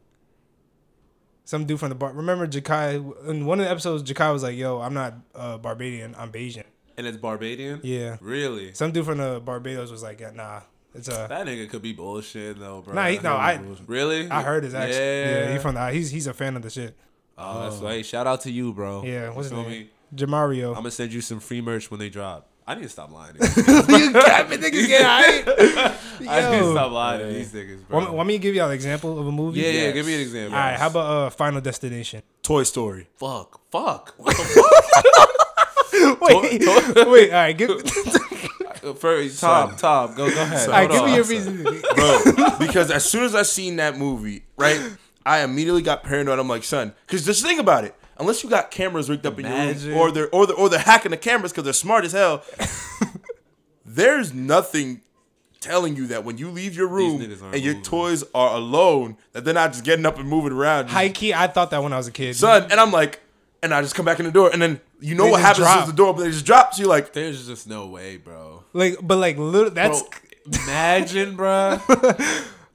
Some dude from the bar. Remember Jakai in one of the episodes? Jakai was like, "Yo, I'm not uh, Barbadian. I'm Bajan." And it's Barbadian. Yeah. Really? Some dude from the Barbados was like, yeah, nah, it's a. That nigga could be bullshit though, bro. Nah, he, no, I really. I heard his accent. Yeah. Yeah, he from the, he's he's a fan of the shit. Oh, that's right. Shout out to you, bro. Yeah, what's You his name? me? Jamario. I'm gonna send you some free merch when they drop. I need to stop lying. you capping niggas get hype. I need to stop lying to these niggas, bro. Want, want me to give y'all an example of a movie? yeah, yeah. Give me an example. All right, how about uh, Final Destination? Toy Story. Fuck. Fuck. What the fuck? wait, wait. All right, give, all fuck? First, Tom, Tom, go, go ahead. right, Hold give me your reason. bro. because as soon as I seen that movie, right, I immediately got paranoid. I'm like, son, because just think about it. Unless you got cameras rigged up in your Imagine. room, or they're or they're or they're hacking the cameras because they're smart as hell. there's nothing telling you that when you leave your room and your moving. toys are alone, that they're not just getting up and moving around. just- High key, I thought that when I was a kid. son, and I'm like, and I just come back in the door, and then you know They what happens drop. is the door, but they just drop. So you're like, There's just no way, bro. Like, but like, little. That's Bro, imagine, bro.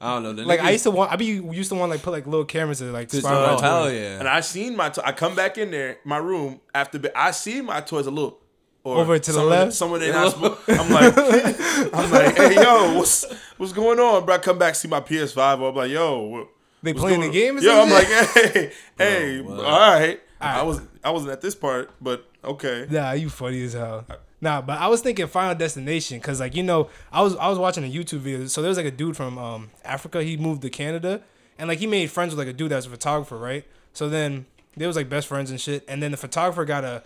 I don't know. The like I used to want. I be used to want like put like little cameras to like spy uh, Oh hell yeah! And I seen my, to- I come back in there, my room after, be- I see my toys a little or Over to the left? Some of they not. smo- I'm like, I'm like, hey yo, what's what's going on, bro? I come back see my PS5. I'm like, yo, what, They what's playing going the game? or on? Yeah, I'm like, shit? hey, hey, what? all right. I was I wasn't at this part, but okay. Nah, you funny as hell. Nah, but I was thinking Final Destination because, like, you know, I was I was watching a YouTube video. So there was like a dude from um Africa. He moved to Canada, and like he made friends with like a dude that was a photographer, right? So then they was like best friends and shit. And then the photographer got a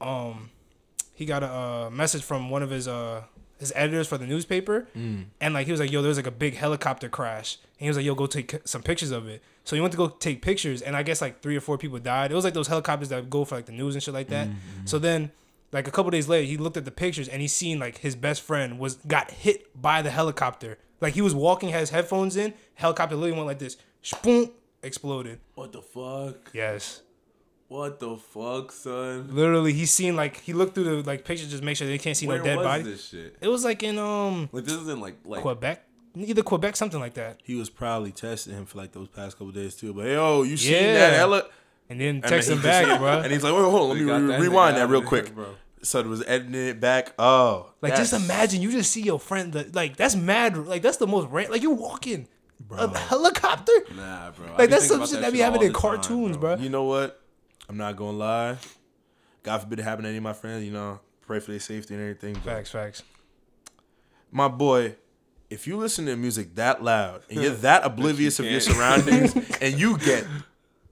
um he got a uh, message from one of his uh his editors for the newspaper, and like he was like, "Yo, there was like a big helicopter crash," and he was like, "Yo, go take some pictures of it." So he went to go take pictures, and I guess like three or four people died. It was like those helicopters that go for like the news and shit like that. So then, like a couple days later, he looked at the pictures and he seen like his best friend was got hit by the helicopter. Like he was walking, had his headphones in, helicopter literally went like this, spoon, exploded. what the fuck? Yes. What the fuck, son? Literally, he seen like he looked through the like pictures just make sure they can't see Where no dead was body. this shit? It was like in um Like this is in like like Quebec, either Quebec, something like that. He was probably testing him for like those past couple days too. But yo, you seen Yeah. that hella? And then text then him he just- back, bro. And he's like, wait, hold on, let me re- that rewind nigga that out real of quick. here, bro. Son was editing it back. Oh, Like just that's- imagine you just see your friend that like that's mad like that's the most rant like you're walking a helicopter Nah, bro. I like that's thinking some about shit that that be shit happening in the time, cartoons, bro. You know what? I'm not gonna lie. God forbid it happen to any of my friends. You know, pray for their safety and everything. But Facts, facts. my boy, if you listen to music that loud and you're that oblivious of your can't. surroundings and you get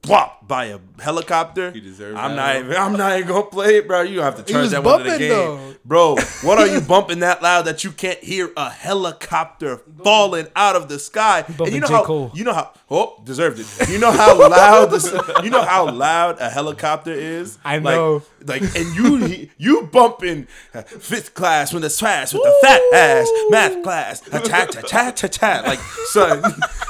plopped by a helicopter, You deserve I'm that, not even. I'm not even gonna play it, bro. You don't have to turn was that one to the game, though. bro. What are you bumping that loud that you can't hear a helicopter falling out of the sky? And you know J. how Cole. you know how oh deserved it. You know how loud this. You know how loud a helicopter is. I Like- know. Like and you you bumping fifth class with the swash with the fat ass math class. A chat chat chat chat chat like son.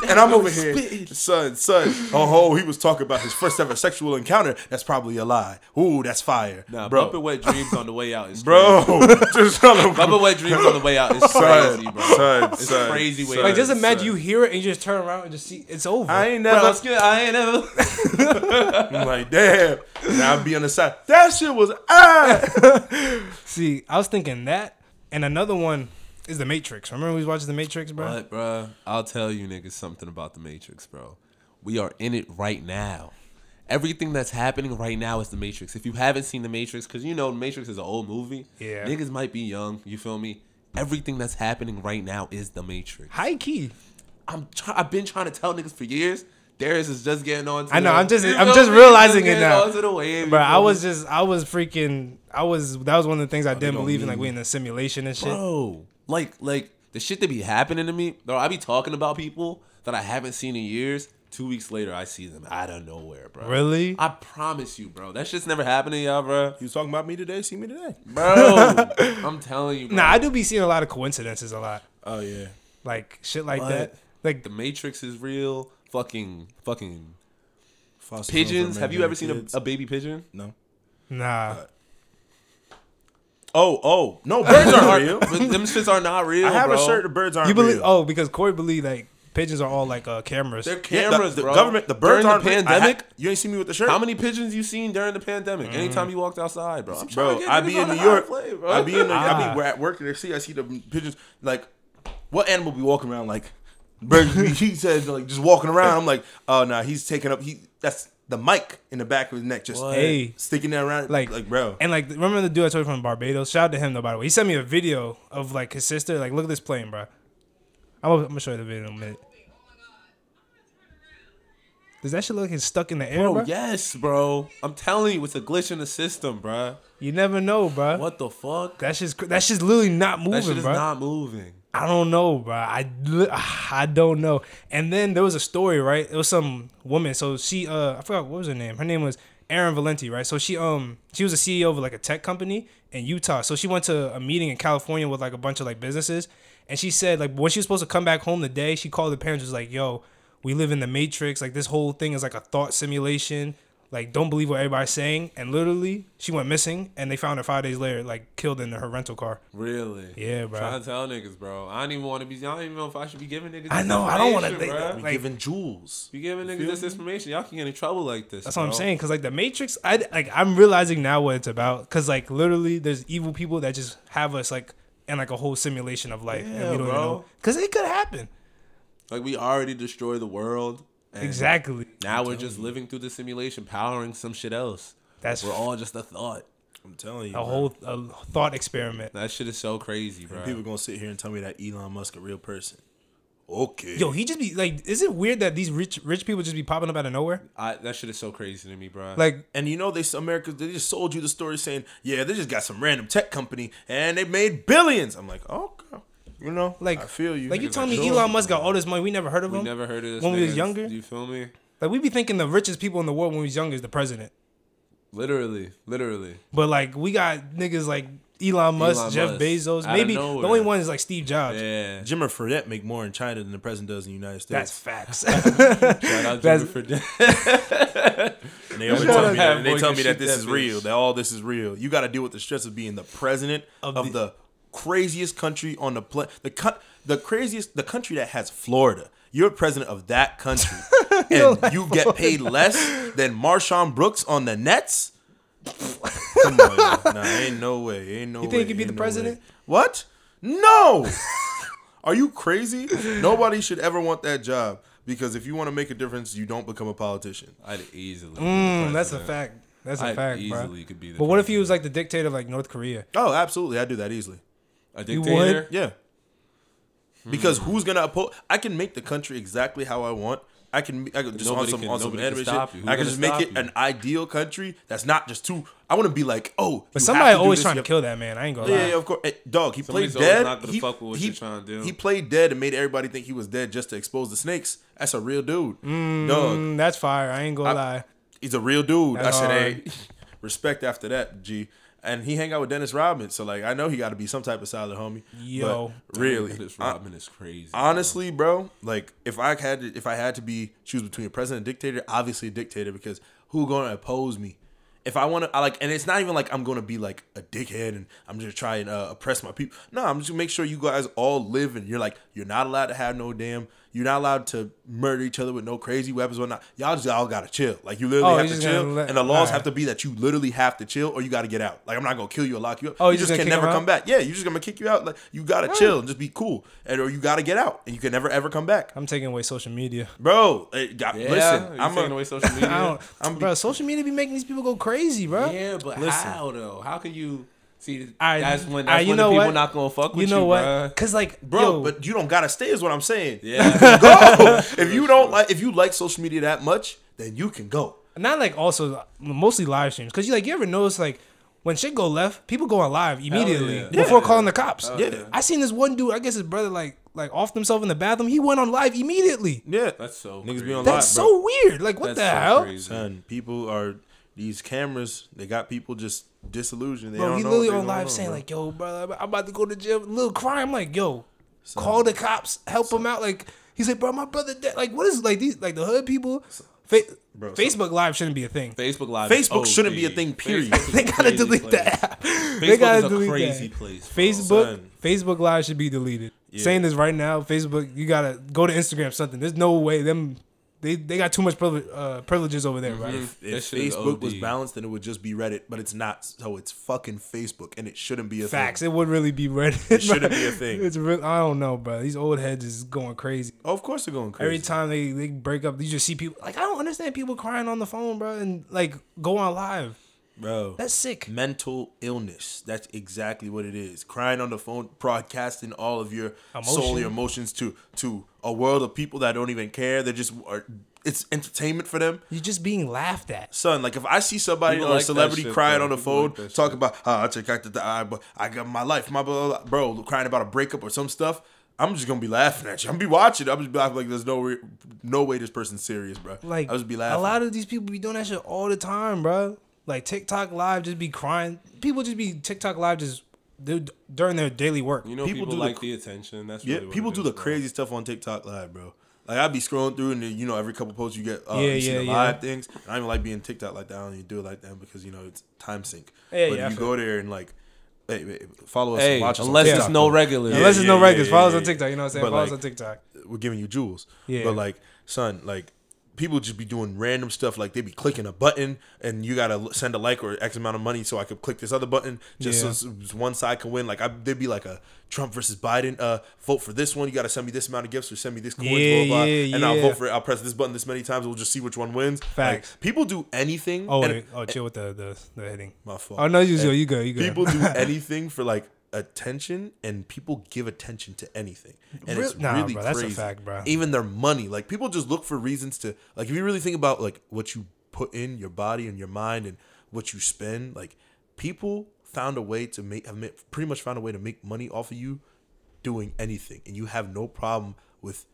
And I'm over here son son. Oh, oh he was talking about his first ever sexual encounter. That's probably a lie. Ooh that's fire. Nah, bro. Bumping wet dreams on the way out is bro. just tell him Bumping wet dreams on the way out is son crazy, bro. son It's son, crazy way Like just imagine son. you hear it and you just turn around and just see it's over. I ain't Bro, never let's I ain't never. I'm like damn. Now I'll be on the side. That shit was ah see, I was thinking that, and another one is the Matrix. Remember we was watching the Matrix, bro? But, bro, I'll tell you niggas something about the Matrix, bro. We are in it right now. Everything that's happening right now is the Matrix. If you haven't seen the Matrix, because you know the Matrix is an old movie, Yeah. niggas might be young. You feel me? Everything that's happening right now is the Matrix. High key. I'm try- I've been trying to tell niggas for years. Darris is just getting on. To I know, the- I'm just- I'm just me? realizing it now. on wave, Bro, I was just I was freaking I was that was one of the things I didn't don't believe in like we in a simulation and shit. bro. Like, like the shit that be happening to me, bro. I be talking about people that I haven't seen in years. Two weeks later, I see them out of nowhere, bro. Really? I promise you, bro. That shit's never happened to y'all, bro. you was talking about me today see me today Bro, I'm telling you, bro. Nah, I do be seeing a lot of coincidences a lot. oh yeah Like shit like What? that. Like the Matrix is real. Fucking, fucking Foster pigeons. Have you ever and seen a, a baby pigeon? no nah. oh oh no birds aren't real But them shits are not real. I have bro. a shirt. The birds aren't You believe real. oh, because Corey believe like pigeons are all like uh, cameras. They're Yeah, cameras, the, the bro. government, the birds During aren't the pandemic. ha- you ain't see me with the shirt. How many pigeons you seen during the pandemic? Anytime you walked outside, bro. I'm bro? I niggas be in New York. play, bro. I be in. The, I be we're at work and I see. I see the pigeons. Like, what animal be walking around like? Be- he said like just walking around. I'm like, oh no, he's taking up. He that's the mic in the back of his neck, just Hey. sticking there around. like, Like bro. And like, remember the dude I told you from Barbados? Shout out to him though. By the way, he sent me a video of like his sister. Like, look at this plane, bro. I'm gonna, I'm gonna show you the video in a minute. Does that shit look like it's stuck in the air, Bro, bro? yes, bro. I'm telling you, it's a glitch in the system, bro. You never know, bro. What the fuck? That's just that's just literally not That shit moving, is bro. not moving. I don't know, bro. I I don't know. And then there was a story, right? It was some woman. So she uh I forgot what was her name. Her name was Erin Valenti, right? So she um she was a CEO of like a tech company in Utah. So she went to a meeting in California with like a bunch of like businesses, and she said like when she was supposed to come back home the day, she called the parents was like, "Yo, we live in the matrix. Like this whole thing is like a thought simulation." Like, don't believe what everybody's saying. And literally, she went missing, and they found her five days later, like killed in her rental car. Really? Yeah, bro. Trying to tell niggas, bro. I don't even want to be. I don't even know if I should be giving niggas. I know, I don't wanna information, think- bruh. We like- giving jewels. Be giving niggas this information. Y'all can get in trouble like this. That's what I'm saying. Cause like the Matrix, I like I'm realizing now what it's about. Cause like literally, there's evil people that just have us like in like a whole simulation of life, and Yeah, we don't even bro. know. Cause it could happen. Like we already destroyed the world. And Exactly. Now we're just living through the simulation, powering some shit else. That's We're all just a thought. I'm telling you, a bro. whole a thought experiment. That shit is so crazy, bro. People gonna sit here and tell me that Elon Musk a real person. Okay. Yo, he just be like, is it weird that these rich rich people just be popping up out of nowhere? I, that shit is so crazy to me, bro. Like, And you know they America they just sold you the story saying, yeah, they just got some random tech company and they made billions. I'm like, oh, okay. You know, like I feel you. Like you Niggas telling me Jordan. Elon Musk got all this money, we never heard of him. we him. never heard of this when we was niggas. younger? You feel me? Like we be thinking the richest people in the world when we was younger is the president, Literally, literally. but like we got niggas like Elon Musk, Elon Jeff Musk. Bezos. Outta Maybe the only one is like Steve Jobs. Yeah. Jimmer Fredette make more in China than the president does in the United States. That's facts. Shout out That's- Jimmy for that. and they always tell me that that, they tell me that this that is bitch. real. That all this is real. You got to deal with the stress of being the president of, Of the, the- craziest country on the planet. The co- the craziest the country that has Florida. You're president of that country, and you get paid less than MarShon Brooks on the Nets. Come on, yo. nah, ain't no way, ain't no. Way. You think way, he could be the no way. president? What? No. Are you crazy? Nobody should ever want that job because if you want to make a difference, you don't become a politician. I'd easily. be the Mm, that's a fact. That's a I'd fact, bro. easily could be the But what if he was like the dictator of like North Korea? Oh, absolutely, I'd do that easily. A You dictator? Yeah. Because who's gonna oppose? I can make the country exactly how I want. I can, I can just Nobody on some can- on some nobody can anime stop shit. you. Who I can gonna just make stop it you? an ideal country that's not just too. I want to be like, oh, But somebody have to do always trying to kill that man. I ain't gonna Yeah, lie. yeah, of course. Eh, dog, he Somebody's played always dead. not gonna he, fuck with what he, you're trying to do. He played dead and made everybody think he was dead just to expose the snakes. That's a real dude. dog, Mm, that's fire. I ain't gonna I- lie. he's a real dude. I That's said, hard. hey, respect after that, G. And he hang out with Dennis Rodman, so like I know he got to be some type of solid homie. Yo. But really, Dennis I- Rodman is crazy. honestly, bro, like if I had to, if I had to be choose between a president and dictator, obviously a dictator because who gonna oppose me? If I want to, I like, and it's not even like I'm gonna be like a dickhead and I'm just trying to uh, oppress my people. No, I'm just gonna make sure you guys all live and you're like, you're not allowed to have no damn, you're not allowed to murder each other with no crazy weapons or not. Y'all just all gotta chill. Like you literally Oh, have to chill, let- and the laws alright. have to be that you literally have to chill or you gotta get out. Like I'm not gonna kill you or lock you up. Oh, you you just just can gonna never come back. Yeah, you just gonna kick you out. Like you gotta chill and just be cool, and or you gotta get out, and you can never ever come back, I'm taking away social media. bro. eh, got- yeah, listen, you I'm taking a, away social media. I don't, I'm- bro. Social media be making these people go crazy, bro. yeah, but Listen. how though? How can you see? I- that's when I- that's you when know the people what? not gonna fuck with You you, know what? bruh. Cause like, bro. yo, but you don't gotta stay, is what I'm saying. Yeah, Go. if you don't like, if you like social media that much, then you can go. And not like also mostly live streams. Cause you like you ever notice like when shit go left, people go on live immediately yeah. before Yeah. calling the cops. Yeah. yeah. I seen this one dude. I guess his brother like like offed himself in the bathroom. He went on live immediately. Yeah, That's so Niggas be crazy. on That's live, so weird. Like what That's the so hell? crazy. son. People are these cameras. They got people just disillusioned. They Bro, don't he know literally what they on live saying bro. like, "Yo, brother, I'm about to go to jail. Little crime." I'm like, yo, call the cops, help him out. Like, he's like, "Bro, my brother dead." Like, what is like these like the hood people? Fa- Bro, Facebook Live shouldn't be a thing. Facebook Live. Facebook is shouldn't be a thing, period. They gotta delete place. the app. they Facebook gotta is a delete crazy that. place. bro. Facebook, Son. Facebook Live should be deleted. Yeah. Saying this right now, Facebook, you gotta go to Instagram. Something. There's no way them. They they got too much privilege, uh, privileges over there, right? If, if Facebook was balanced, then it would just be Reddit, but it's not. So it's fucking Facebook, and it shouldn't be a Facts. thing. It would really be Reddit. It shouldn't be a thing. It's real. I don't know, bro. These old heads is going crazy. Oh, of course they're going crazy. Every time they, they break up, you just see people like I don't understand people crying on the phone, bro, and like go on live. Bro. That's sick. mental illness. That's exactly what it is. Crying on the phone, broadcasting all of your soul, your emotions to to a world of people that don't even care. They're just are, it's entertainment for them. You're just being laughed at. Son, like if I see somebody People or a like that celebrity shit, crying bro. on the People phone, like that talk shit. about, oh, I check out the, eye, but I got my life, my blah, blah, blah," bro, crying about a breakup or some stuff. I'm just gonna be laughing at you. I'm gonna be watching. I'm just be laughing like there's no re- no way this person's serious, bro. Like I just be laughing. a lot of these people be doing that shit all the time, bro. Like TikTok live, just be crying. People just be TikTok live, just during their daily work. You know, People people, do the like cr- the attention. That's Yeah, really what people do the bro. crazy stuff on TikTok Live, bro. Like I'd be scrolling through, and then, you know, every couple posts you get, uh, Yeah, you see yeah, the yeah. live things. And I don't even like being TikTok like that. I don't even do it like that because you know it's time sync. Yeah, but yeah, you go there and like, hey, hey, follow us, Hey, and watch us. on unless TikTok, it's no bro. regulars. Unless Yeah, it's no yeah, regulars, yeah, follow us on TikTok. You know what I'm saying? But, follow us on TikTok. We're giving you jewels. Yeah. But like, son, like people just be doing random stuff. Like they be clicking a button, and you gotta send a like or X amount of money so I could click this other button just Yeah. so one side can win. Like I, there'd be like a Trump versus Biden. Uh, vote for this one. You gotta send me this amount of gifts or send me this coins. Yeah, blah, blah, yeah, and I'll vote for it. I'll press this button this many times. We'll just see which one wins. Facts. Like, people do anything. Oh, and- wait. oh, chill with the the, the hitting. my fault. Oh no, you go, you go, you go. People do anything for like attention, and people give attention to anything, and it's nah, really bro, that's a crazy. fact, bro. Even their money, like people just look for reasons to like. If you really think about like what you put in your body and your mind and what you spend, like people found a way to make have pretty much found a way to make money off of you doing anything, and you have no problem with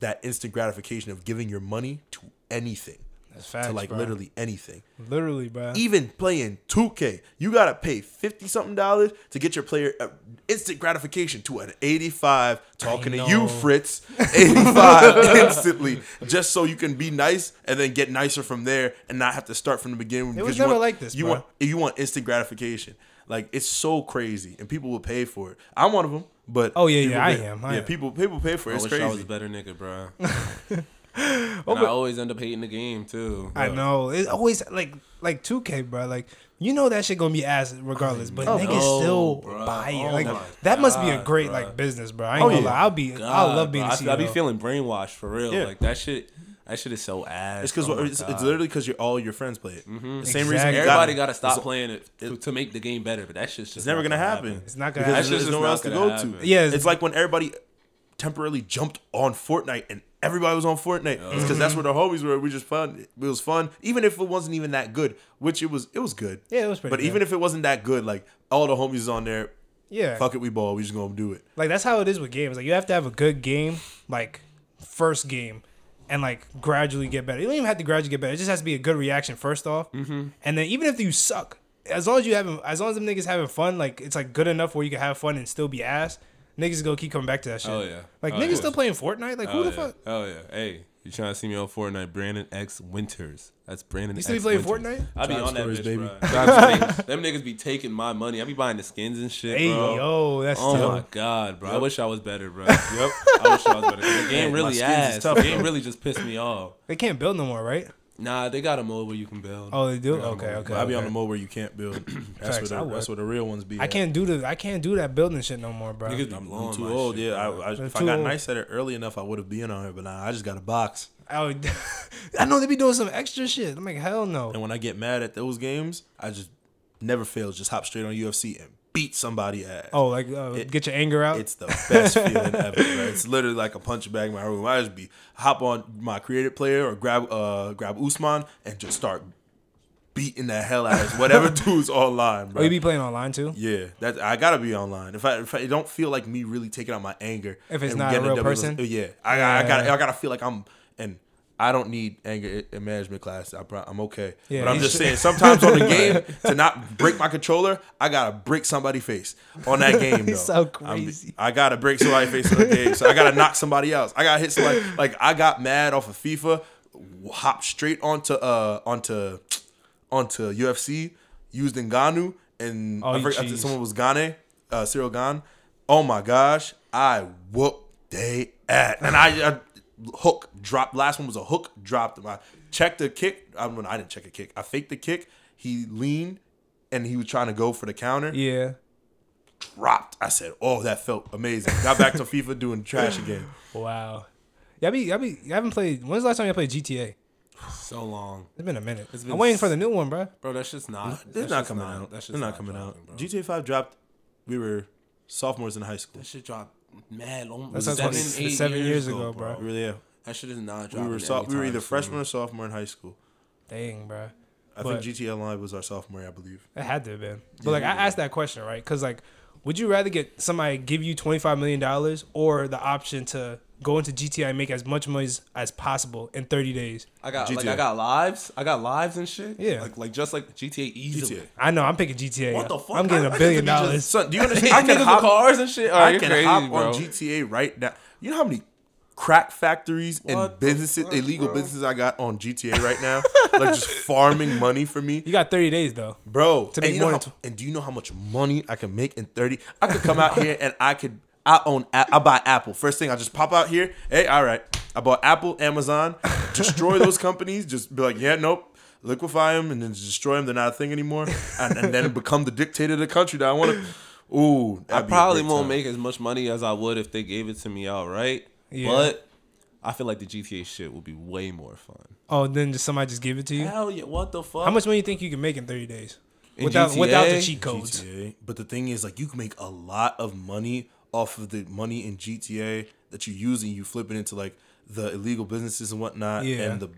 that instant gratification of giving your money to anything. That's facts, to like bro. literally anything Literally, bro. even playing 2K, you gotta pay fifty something dollars to get your player uh, instant gratification to an 85. Talking to you, Fritz, 85 instantly, just so you can be nice and then get nicer from there and not have to start from the beginning. It was you never want- like this, You bro. want you want instant gratification. Like it's so crazy, and people will pay for it. I'm one of them, but Oh, yeah, people yeah, I am, I yeah, am. people people pay for it. I It's wish crazy. I was a better nigga, bro. Oh, and I always end up hating the game too. I know. It's always like like 2K, bro. Like you know that shit gonna be ass regardless, but Oh, niggas no, still bro. buy it. Oh like my that must be a great bro. like business, bro. I ain't Oh, gonna yeah. lie. I'll be. I God, love being bro. a I, I be feeling brainwashed for real. Yeah. Like that shit. That shit is so ass. It's because Oh it's, it's literally because you're all your friends play it. Mm-hmm. The same reason Exactly. you Everybody got, got to stop it's- playing it to, to make the game better, but that shit's just It's never not gonna happen. It's not gonna because happen. there's That's just nowhere else to gonna go happen. to. Yeah, it's, it's- like when everybody temporarily jumped on Fortnite and everybody was on Fortnite. It's because that's where the homies were. We just fun. It was fun, even if it wasn't even that good. Which it was. It was good. Yeah, it was pretty But good. even if it wasn't that good, like all the homies is on there. Yeah. Fuck it, we ball. We just gonna do it. Like that's how it is with games. Like you have to have a good game, like first game, and like gradually get better. You don't even have to gradually get better. It just has to be a good reaction first off, mm-hmm. and then even if you suck, as long as you having, as long as them niggas having fun, like it's like good enough where you can have fun and still be ass. Niggas is gonna keep coming back to that shit. Oh, yeah. Like Oh, niggas yeah. still playing Fortnite. Like who Oh the yeah. fuck? Oh yeah. Hey, you trying to see me on Fortnite? Brandon X Winters. That's Brandon. You still be playing Winters. Fortnite? I be Tribe on that stories, bitch, baby. bro. Tribe stories. Them niggas be taking my money. I be buying the skins and shit, Hey bro. yo, that's Oh tough. my god, bro! I wish I was better, bro. yep, I wish I was better. 'Cause The game really skins ass. tough, the game really just pissed me off. They can't build no more, right? Nah, they got a mode where you can build. Oh, they do. Yeah, Okay, I'm okay. I be on the mode where you can't build. That's Facts, where the, that's where the real ones be. I at. can't do the I can't do that building shit no more, bro. Niggas be I'm, I'm too old. shit, yeah, I, bro. I, They're if I too got old. nice at it early enough, I would have been on it. But nah, I just got a box. I, would, I know they be doing some extra shit. I'm like, hell no. And when I get mad at those games, I just never fail. Just hop straight on UFC and beat somebody ass. Oh, like uh, It- get your anger out. It's the best feeling ever. Bro. It's literally like a punch bag in my room. I just be hop on my creative player or grab uh grab Usman and just start beating the hell out of whatever dude's online, bro. Oh, you be playing online too? yeah, that I gotta be online. If I if I don't feel like me really taking out my anger, If it's not a real W- person? yeah, I, I Yeah. gotta I gotta feel like I'm and. I don't need anger management class. I I'm okay. Yeah, but I'm just should- saying, sometimes on the game, to not break my controller, I gotta break somebody's face on that game. Though. so I'm- crazy. I gotta break somebody's face on the game, so I gotta knock somebody else. I gotta hit somebody. Like I got mad off of FIFA, hop straight onto uh onto onto UFC, used Ngannou, and Oh, I forgot someone was Gane, uh, Cyril Gane. Oh my gosh, I whooped they at, and I, I hook dropped. Last one was a hook dropped. I checked the kick. I, mean, I didn't check a kick. I faked the kick. He leaned, and he was trying to go for the counter. Yeah. Dropped. I said, "Oh, that felt amazing." Got back to FIFA doing trash again. Wow. Yeah, be, I be, I haven't played. When's the last time you played GTA? So long, It's been a minute. It's been I'm waiting for the new one, bro. bro. That's just not. They're that's not coming out. That's just not coming out. bro. GTA Five dropped. We were sophomores in high school. That shit dropped mad. Almost That's seven, like eight seven years, years ago, ago, bro. We were there. That shit is not dropping. We were so, we were either freshman or sophomore in high school. Dang, bro. I But- think GTA Online was our sophomore, year, I believe. It had to have been. But like I asked that question, right? Because like, would you rather get somebody give you twenty five million dollars or the option to go into GTA and make as much money as, as possible in thirty days? I got like GTA. I got lives. I got lives and shit. Yeah. Like like just like GTA easily. GTA. I know I'm picking GTA. What the fuck? I'm getting I- a I billion think just- dollars. Son, do you understand? I I can niggas hop, cars and shit. Oh, I can crazy, hop bro. on GTA right now. You know how many crack factories and What the businesses, fuck, illegal bro? businesses I got on GTA right now? like just farming money for me. You got thirty days though. Bro, To and, make you know how, than and do you know how much money I can make in 30? I could come out here and I could I own A- I buy Apple. First thing I just pop out here. Hey, all right. I bought Apple, Amazon, destroy those companies, just be like, yeah, nope. Liquefy them and then destroy them. They're not a thing anymore. And, and then become the dictator of the country that I want to. Ooh, I probably won't make as much money as I would if they gave it to me outright. Yeah. But I feel like the GTA shit will be way more fun. Oh, then just somebody just give it to you. Hell yeah! What the fuck? How much money you think you can make in thirty days In without without the cheat codes? GTA. But the thing is, like, you can make a lot of money off of the money in GTA that you use and you flip it into like the illegal businesses and whatnot, Yeah. and the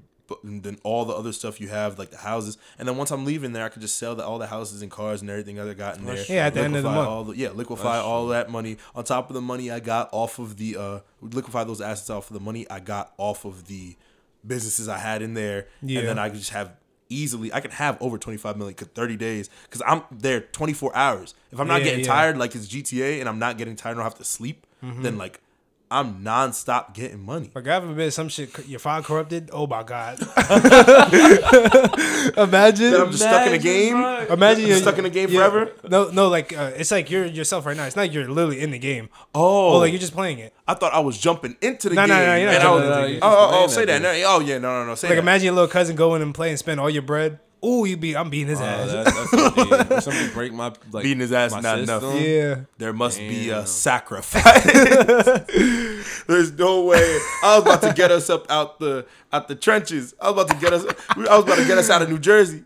and then all the other stuff you have, like the houses. And then once I'm leaving there, I could just sell the, all the houses and cars and everything I got in there. Yeah, at the end of the month. all the, yeah, liquefy all that money on top of the money I got off of the uh, liquefy those assets off of the money I got off of the businesses I had in there, Yeah. and then I could just have easily I could have over 25 million for 30 days because I'm there 24 hours. If I'm not Yeah, getting yeah. tired like it's GTA and I'm not getting tired and I don't have to sleep, Mm-hmm. then like I'm nonstop getting money. Like God forbid some shit your file corrupted. Oh my god! Imagine. Then I'm just stuck in a game. Imagine you're stuck in a game yeah. forever. No, no, like uh, it's like you're yourself right now. It's not like you're literally in the game. Oh, Oh, like you're just playing it. I thought I was jumping into the No, no, game. no, you're not and I jumping was- into the oh, game. oh, oh, say that that. Oh yeah, no, no, no. Say Like that. imagine your little cousin going and play and spend all your bread. Ooh, you be I'm beating his Oh, ass. that, that's something. If somebody break my like Beating his ass my not enough. yeah. There must be a sacrifice. There's no way. I was about to get us up out the out the trenches. I was about to get us. I was about to get us out of New Jersey.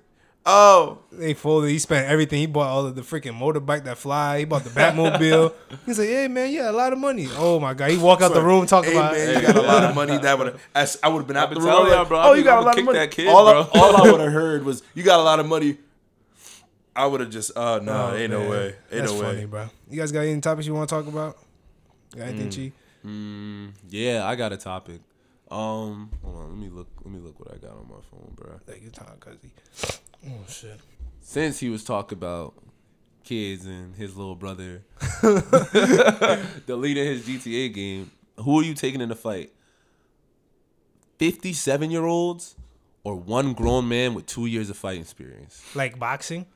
Oh, They folded. He spent everything. He bought all of the freaking motorbike that fly. He bought the Batmobile. He's like, "Hey man, yeah, a lot of money." Oh my god. He walk out the room talking hey about. man, you got a lot of money. That would have. I would have been out been the room. telling y'all, like, bro, Oh, you got a lot of money. that kid, all, I, all I would have heard was, "You got a lot of money." I would have just, oh no, Oh, ain't no way, ain't That's no funny, way. bro. You guys got any topics you want to talk about? Got anything, Chi? Mm, yeah, I got a topic. Um, hold on, let me look. Let me look what I got on my phone, bro. Take your time, cuzzy. Oh shit. Since he was talking about kids and his little brother deleting his GTA game, who are you taking in the fight? Fifty-seven year olds or one grown man with two years of fighting experience? Like boxing?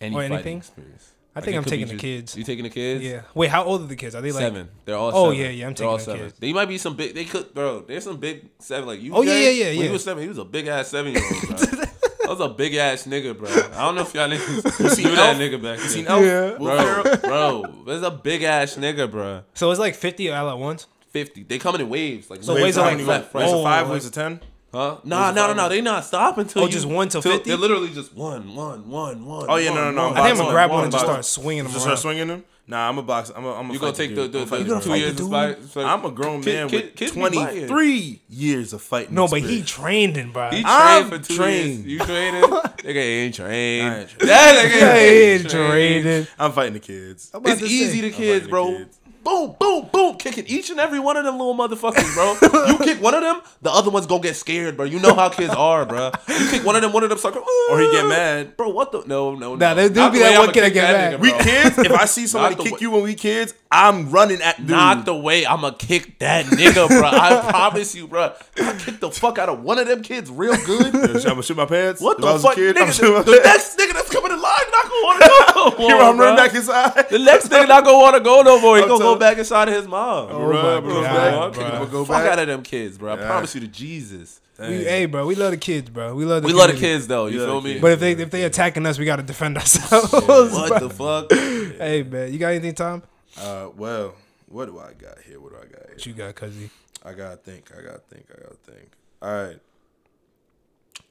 Any Or anything? experience? I think I'm taking the just- kids. You taking the kids? Yeah. Wait, how old are the kids? Are they like seven. They're all. Oh, seven. yeah, yeah, I'm They're all taking the seven. kids. They might be some big. They could, bro. There's some big seven like you. Oh, yeah, yeah, yeah, When yeah. he was seven, he was a big ass seven year old. bro. that was a big ass nigga, bro. I don't know if y'all niggas seen knew that nigga back You seen then. Elf? Yeah. Bro, bro, there's a big ass nigga, bro. So it's like 50 all at once? Fifty. They coming in waves, like So waves waves are right, like left, five- right. Waves Oh, of five, like- waves of ten. Huh? Nah, no, no, no. They not stopping till Oh, you, just one till till 50? They're literally just one, one, one, one. Oh yeah, no, no, no. one. I think I'm gonna grab one, one and just start swinging them Just around. start swinging them. Nah, I'm a box. I'm a. I'm a You gonna take the, the, I'm fight the two years of dude? fight? fight- I'm a grown man kid- with kids 23 years of fighting. No, but he trained in, bro. He trained I'm for two trained. years. You training? nigga ain't trained. I ain't trained. That nigga Yeah, ain't ain't trained. trained. I'm fighting the kids. It's easy say. to kids, bro. Kids. Boom, boom, boom, kicking each and every one of them little motherfuckers, bro. you kick one of them, the other one's gonna get scared, bro. You know how kids are, bro. You kick one of them, one of them sucker, Or he get uh, mad. bro. What the? No, no, no. Nah, there do be the that way one I'ma kid that get mad. nigga, We kids. If I see somebody kick way- you when we kids, I'm running at dude. Not the way I'ma kick that nigga, bro. I promise you, bro. I kick the fuck out of one of them kids real good. I'm gonna shoot my pants. What If the I was a fuck, kid, I'm nigga? shitting my The, the next nigga that's coming in line not gonna want to go. No Here more, I'm running bro. back inside. The next nigga not gonna want to go no more. He I'm gonna go back inside of his mom. Oh Bruh, my bro, God, bro. bro. I'ma go Fuck back. out of them kids, bro. I Yeah. promise you to Jesus. We, hey, bro, we love the kids, bro. We love the We love the kids though. You Yeah, feel the me? kids. But if they if they attacking us, we gotta defend ourselves. what the fuck? Hey, man, you got anything, Tom? Uh, well, what do I got here? What do I got here? What you got, cuzzy? I gotta think. I gotta think. I gotta think. All right.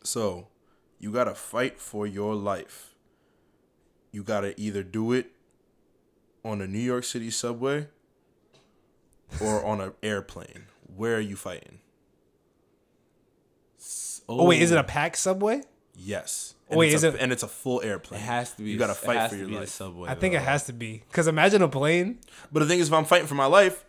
So, you gotta fight for your life. You gotta either do it on a New York City subway or on an airplane. Where are you fighting? Oh wait, is it a packed subway? Yes. Oh, wait, is a, it- and it's a full airplane. It has to be. You gotta fight for your life. subway. I think it has to be. Cause imagine a plane. But the thing is, if I'm fighting for my life,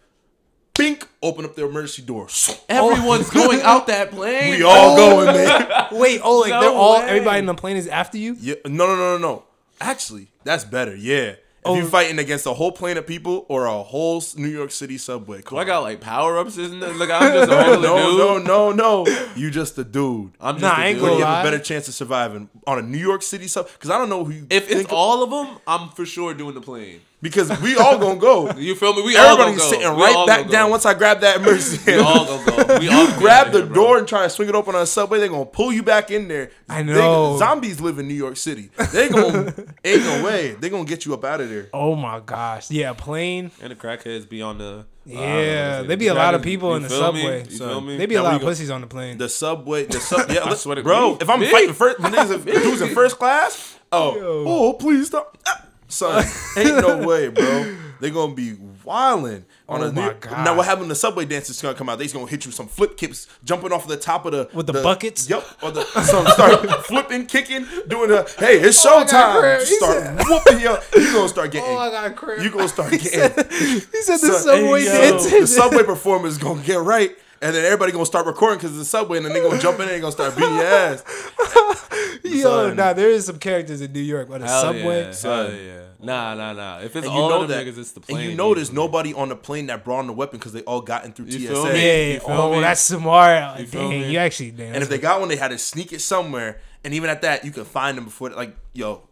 bink, open up the emergency door. Oh. Everyone's going out that plane. We all oh. going, man. Wait, oh, like No they're all way. everybody in the plane is after you. Yeah, no, no, no, no, no. Actually, that's better. Yeah. If Oh. you're fighting against a whole plane of people or a whole New York City subway, Do I got like power ups? Isn't it? Like I'm just a regular no, dude. no, no, no. You just a dude. I'm just Nah, a I ain't dude. But gonna you have a better chance of surviving on a New York City sub. Because I don't know who you If think it's all of them, I'm for sure doing the plane. Because we all gonna go. You feel me? We all gonna Everybody's go. sitting We right all back down go. once I grab that emergency. We all gonna go. We all grab the out here, door and try to swing it open on a subway, they're gonna pull you back in there. I They- know. zombies live in New York City. They gonna ain't no way. They gonna get you up out of there. Oh my gosh, yeah, plane. And the crackheads be on the. Yeah, there be a lot of people in the subway. You feel me? They be a lot we of go- pussies on the plane. The subway, the sub, yeah, I li- swear to- bro. me, if I'm me. fighting first, when dudes in first class, oh, Yo. oh, please stop, Ah, son, ain't no way, bro. They're gonna be wilding on Oh a my new. God. Now what happened? The subway dancers gonna come out. They's gonna hit you some flip kicks, jumping off the top of the With the the- buckets? Yep. Or the some start flipping, kicking, doing a hey, it's Oh, showtime. Start said- whooping you. You gonna start oh getting. Oh, I got cramp. You gonna start He getting. said, he said the So, subway yo. The subway performers gonna get right, and then everybody gonna start recording because it's the subway, and then they gonna jump in and they gonna start beating your ass. Yo, son. nah, there is some characters in New York, on the Hell subway. Yeah, Son. hell yeah. Nah, nah, nah. If it's And you all know of them that, niggas, it's the plane. and you know there's nobody on the plane that brought in the weapon because they all got in through You TSA. feel me? Yeah, You feel oh, me? that's smart. You Dang, you actually damn. And if they got one, they had to sneak it somewhere. And even at that, you can find them before. Like, yo,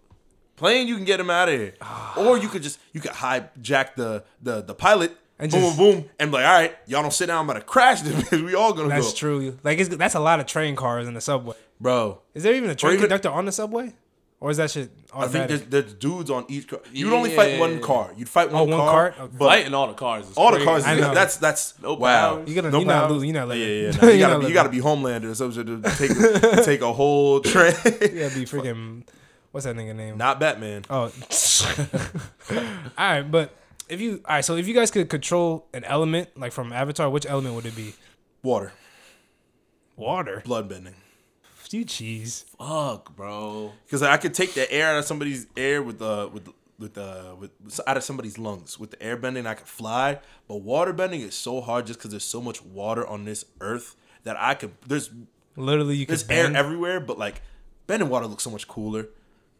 plane, you can get them out of here, ah. or you could just you could hijack the the the pilot. And boom, just- boom, and like, all right, y'all don't sit down. I'm about to crash this because we all gonna that's go, true. Like it's, that's a lot of train cars in the subway. bro. Is there even a train even- conductor on the subway, or is that shit I think there's, there's dudes on each car. You'd only fight Yeah. one car. You'd fight one, Oh, one car. cart? Okay. But Fighting all the cars. Is all the cars. I know. That's that's No wow. powers. You gotta, No you not powers. lose, you not Yeah, living. yeah, yeah. Nah, you You're gotta not you gotta be Homelander or something to take take a whole train. yeah, be freaking. What's that nigga name? Not Batman. Oh, all right. But if you all right, so if you guys could control an element like from Avatar, which element would it be? Water, Water. blood bending. You cheese. Fuck, bro. Because I could take the air out of somebody's air with the with with uh with out of somebody's lungs with the air bending. I could fly, but water bending is so hard just because there's so much water on this earth that I could. There's Literally, you there's air bend. everywhere, but like bending water looks so much cooler.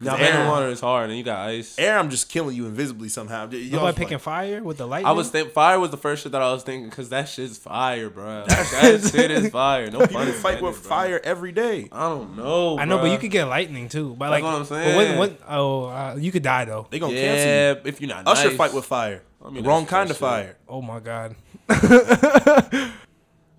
'Cause Now, air, bending water is hard, and you got ice. air, I'm just killing you invisibly somehow. Y'all Nobody like- picking fire with the light. I was think fire was the first shit that I was thinking because that shit's fire, bro. Like, that shit is fire. No People fun fight with fire every day. I don't know. I know, but you could get lightning too. But That's like, what I'm but saying. when, when, oh, uh, you could die though. They gonna cancel you. Yeah, if you're not Usher nice. fight with fire. I mean, wrong kind of shit. fire. Oh my god.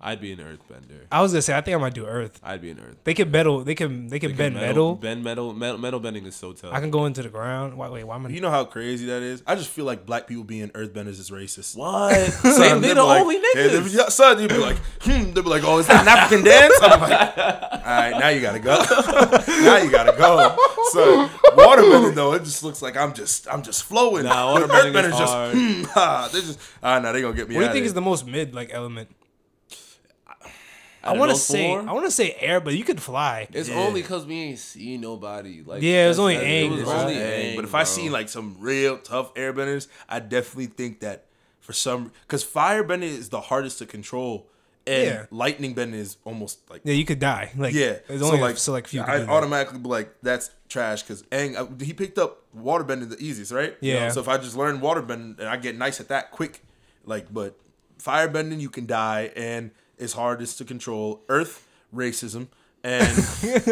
I'd be an earthbender. I was gonna say I think I might do Earth. I'd be an earth. They can metal. They can. They can bend metal. Bend metal. Metal, metal bending is so tough. I can go into the ground. Wait, wait. Why am I? You know how crazy that is? I just feel like black people being earthbenders is racist. what? Son, they, they'd the like- only yeah, they'd niggas. be- yeah, son, you'd be like, hmm. They'd be like, oh, is that an African dance? I'm like, all right, now you gotta go. now you gotta go. So waterbending though, it just looks like I'm just, I'm just flowing. Nah, But waterbending is earthbenders just, hmm, ha. They just, ah, nah, they gonna get me. what do you think here. is the most mid like element? Out I want to say. four, I want to say air, but you could fly. It's Yeah. only because we ain't see nobody. Like Yeah, it was only that- Aang, It was only Dang, Aang, but if I see like some real tough airbenders, I definitely think that for some because firebending is the hardest to control. and Yeah. lightning bending is almost like Yeah, you could die. Like yeah. there's only like select few. I can that. automatically be like, that's trash because Aang uh, he picked up water bending the easiest, right? You know, Yeah. so if I just learn water bending and I get nice at that quick, like, but fire bending you can die and it's hardest to control. Earth racism. And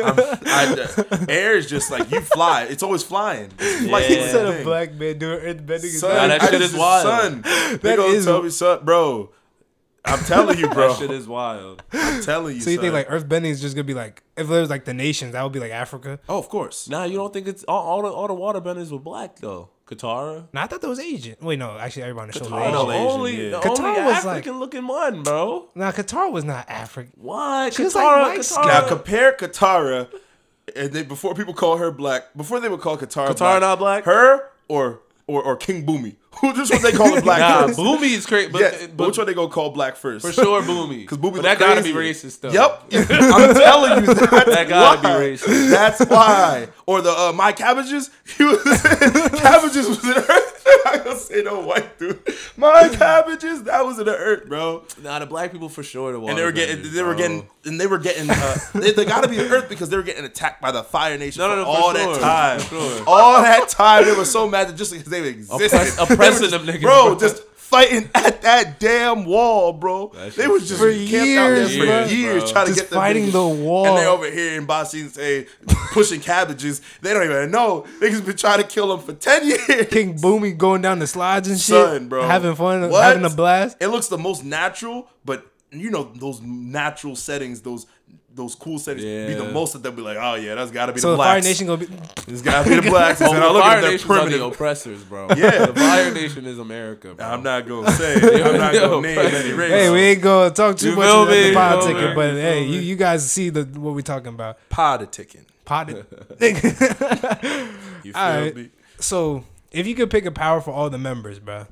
I'm, I, air is just like you fly. It's always flying. It's like Yeah. the Instead thing. of black man doing earth bending, is Son, Nah, that I shit is wild. Son, they That gonna is- tell me, son, bro. I'm telling you, bro. That shit is wild. I'm telling you. So you think like earth bending is just gonna be like if there was like the nations, that would be like Africa? Oh, of course. Nah, you don't think it's all, all the all the waterbenders were black though? Katara. No, I thought that was Asian. Wait, no, actually everybody on the show was Oh, Asian. All Asian, only yeah. the Katara only was like- African looking one, bro. Nah, Katara was not African. What? She was like light Katara. Now compare Katara, and they, before people call her black, before they would call Katara, Katara black, not black? her or or or King Bumi. Who just what they call it black? Nah, first? Bumi is crazy, but, yeah, but, but which one they gonna call black first? for sure Bumi but look that gotta be racist though. Yep, I'm telling you, that's That gotta be why. racist. That's why. Or the uh, my cabbages. He was cabbages was in the earth. I gonna say no white dude. My cabbages. That was in the earth, bro. Nah, the black people for sure. The And they were getting, they were bro. getting, and they were getting. Uh, they, they got to be the Earth because they were getting attacked by the Fire Nation No, no, no, all sure, that time. sure. All that time, they were so mad that just because they existed, Oppress- oppressing just- them niggas, bro, bro. just fighting at that damn wall, bro. That They shit was just For camped out there years, for bro. years Bro. trying to Just get them fighting niggas. the wall. And they over here in Ba Sing Se pushing cabbages. They don't even know. Niggas been trying to kill them for ten years. King Bumi going down the slides and shit, Son, bro. having fun, What? having a blast. It looks the most natural, but you know those natural settings, those those cool settings, be the most that they'll be like, oh yeah, that's got to be So the the Fire blacks. Nation gonna be It's got to be the blacks. Oh, and the I look Fire at their Nations are the primitive. oppressors, bro. Yeah. the Fire Nation is America, bro. I'm not gonna say. I'm not gonna name any race. Hey, we ain't gonna talk too You much about me? the You pod feel ticket, but You hey, you, you guys see the what we're talking about. politicking. Pod You feel Alright. me? So if you could pick a power for all the members, bro,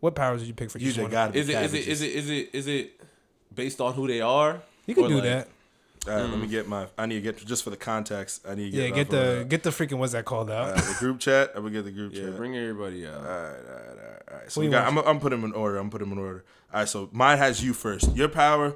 what powers would you pick for each Usually one? got to. Is it is it is it is it is it based on who they are? You could do like- that. All right, let me get my. I need to get just for the context. I need to Yeah, get get of, the get the freaking what's that called out? uh, the group chat. I'm gonna get the group Yeah, chat. bring everybody out. All right, all right, all right, all right. So we you got. I'm, I'm putting them in order. I'm putting them in order. All right, so mine has you first. Your power.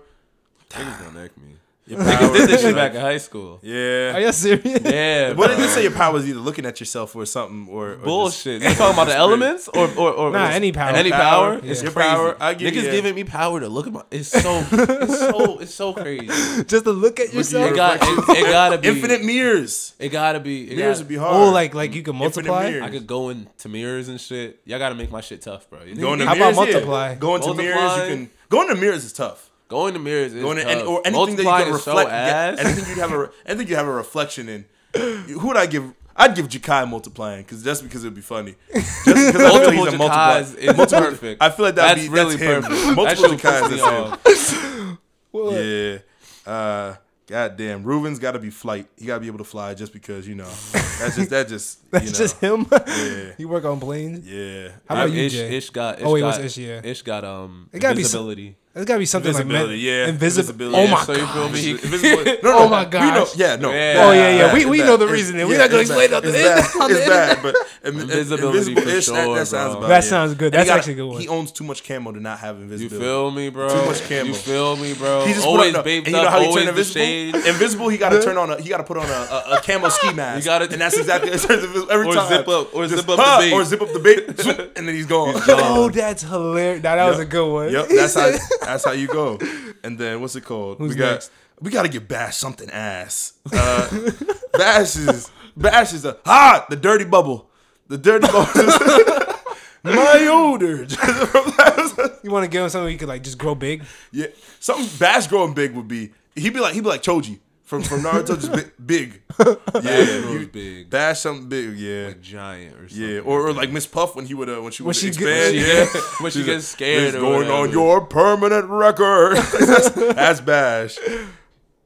Niggas gonna neck me. Your Niggas did this shit back in high school. Yeah. Are you serious? Yeah, What did you say? Your power is either looking at yourself or something, or, or Bullshit. You talking about the elements or or or Nah, any power. Any Power. power? It's Your crazy. power, I give you Niggas that. giving me power to look at my. It's so. it's so. It's so crazy. Just to look at yourself. It got. It, it gotta be infinite mirrors. It gotta be. It Mirrors gotta, would be oh, hard. oh, like like you can multiply. I could go into mirrors and shit. Y'all gotta make my shit tough, bro. You Going to How about mirrors, yeah. multiply? Going to mirrors, you can. Going to mirrors is tough. Going to mirrors is Going to tough. any, or anything that you Multiplying can is so reflect. yeah, anything you'd have a anything you have a reflection in. Who would I give? I'd give Jakai multiplying because just because it'd be funny. Just because I feel like Multiple he's a multiplier. Jakais is perfect. I feel like that'd that's be really that's perfect. That Multiple shit Jakais is him. off. What? Yeah. Uh, God damn. Ruben's got to be flight. He got to be able to fly just because, you know, that's just, that just, That's you know, just him. Yeah. you work on planes. Yeah. How about you, Ish, Jay? Ish got. Ish Oh, he got, was Ish, yeah. Ish got um. It gotta be some- invisibility. There's gotta be something like Invisibility, man, yeah. Invisibility. Oh my so you god. feel me? No, no, Oh my We know, yeah, no. Yeah. bad, Oh, yeah, yeah. bad, We- we bad. know the It's- reasoning. We're not gonna it's explain bad. nothing. It's bad. It's bad, but in- in- Invisibility for invisible-ish, that, sure, that sounds about That sounds good. And he That's got- actually a good one. He owns too much camo to not have invisibility. You invisibility. feel me, bro? Too much camo. You feel me, bro? He just always put on, babed and you know up, how he always turned invisible? Invisible, he got to turn on a, he got to put on a, a, a camo ski mask. You gotta- and that's exactly it turns invisible every Or zip up- or zip up the bait. or zip up the bait, and then he's gone. Oh, that's hilarious. Now, that was a good one. Yep, that's how that's how you go. And then what's it called? Who's we got next? we got to get Bash something ass. Uh, Bash is Bash is a ah the dirty bubble, the dirty bubble. My older, You want to give him something you could like just grow big? yeah, something Bash growing big would be. He'd be like he'd be like Choji from from Naruto, just bi- big. Yeah, grows you- big. Bash something big. Yeah. Like giant or something. Yeah, or, or like Miss Puff when he would uh, when she When would she get- expand. When yeah, get- when she She's gets scared It's or going on your permanent record. that's, that's Bash.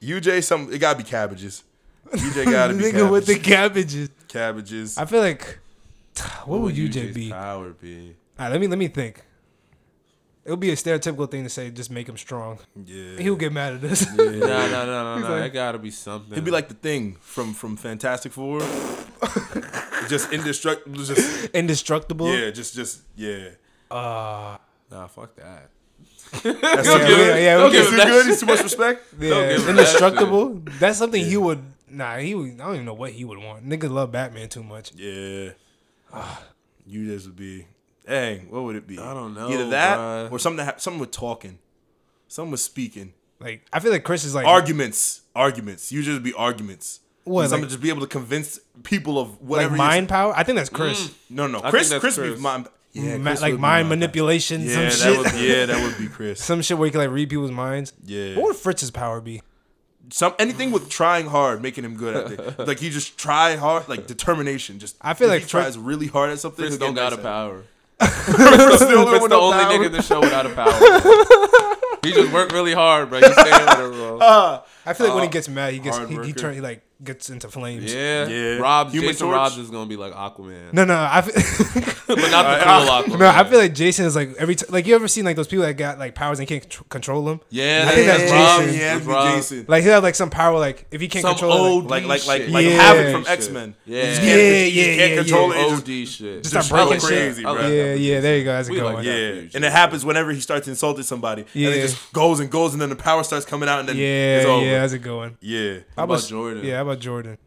UJ, some it gotta be cabbages. UJ gotta be Nigga with the cabbages. cabbages. cabbages. I feel like what would you UJ be? All Power be. right, let me let me think. It would be a stereotypical thing to say, just make him strong. yeah, He'll get mad at this. No, no, no, no, no. like- It gotta be something. He'd be like the thing from from Fantastic Four. just indestructible. Just Indestructible. yeah, just just yeah. Uh, nah, fuck that. That's Don't too give good. it- yeah, don't we He's give too it that good. shit. He's too much respect. Yeah, give that indestructible. That's something he would. Nah, he would. I don't even know what he would want. Niggas love Batman too much. Yeah. you just would be. Dang, what would it be? I don't know, Either that bruh. or something. That ha- something with talking. Something with speaking. Like I feel like Chris is like arguments. Arguments. You just be arguments. What, Something like- just be able to convince people of like whatever. you- mind power. I think that's Chris. Mm. No, no. I Chris. think Chris, that's be Chris. mind. Yeah, Ma- like mind mind- manipulation. Yeah, some that shit. would. Yeah, that would be Chris. some shit where you can like read people's minds. Yeah. What would Fritz's power be? Some anything with trying hard, making him good at it. Like he just try hard, like determination. Just I feel like he Fritz- tries really hard at something. Fritz don't got a nice at power. Fritz the only the with only no nigga in the show without a power. he just worked really hard, bro. He's staying with it, bro. I feel like when he Uh, gets mad, he gets he, he worker. turn he like gets into flames. Yeah, Yeah. Rob, Human Jason Torch? Robs is gonna be like Aquaman, No, no, I feel, but not the cool Aquaman. no. I feel like Jason is like every t- like you ever seen like those people that got like powers and can't contr- control them. yeah, I think that's Rob, Jason. Yeah, that's it'd be Rob. Jason. Like he had like some power like if he can't Some control it, old like, Like like like shit. like Yeah. Havoc from X Men. Yeah. Yeah, yeah, you can't yeah, control yeah. it. OD shit. Just just start breaking crazy, I bro. yeah, yeah, there you go. That's a good one. Yeah, and it happens whenever he starts insulting somebody. and Yeah. it just goes and goes, and then the power starts coming out, and then Yeah, yeah, that's a good one. yeah. How about Jordan? Yeah, how about Jordan?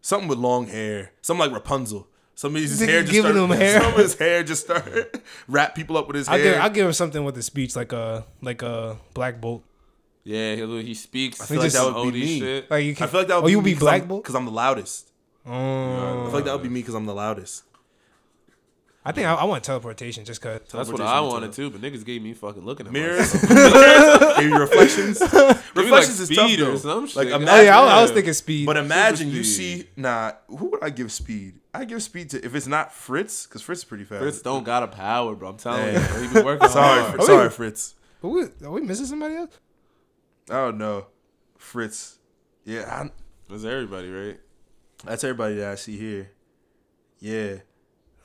Something with long hair, something like Rapunzel. Some of his hair just giving start, him hair. Some hair just start wrap people up with his I'll hair. give I'll give him something with the speech like a like a Black Bolt. Yeah, he, he speaks. I feel like that some would be me. shit. Like you can, I feel like that would oh, be you would be Black Bolt. because I'm the loudest. Oh. I Oh, feel like that would be me because I'm the loudest. I think I, I want teleportation just cause. That's what I wanted too, but niggas gave me fucking looking at Mirrors, myself. maybe reflections. Maybe like reflections is tough though. or some shit. Like Oh, Oh yeah, I, I was thinking speed. but imagine you see. Nah, who would I give speed? I give speed to if it's not Fritz because Fritz is pretty fast. Fritz don't got a power, bro. I'm telling Damn. you, bro. He been working Sorry, hard. Fritz, sorry, Fritz. Are we, are we missing somebody else? I don't know, Fritz. Yeah, I, That's everybody, right? that's everybody that I see here. Yeah,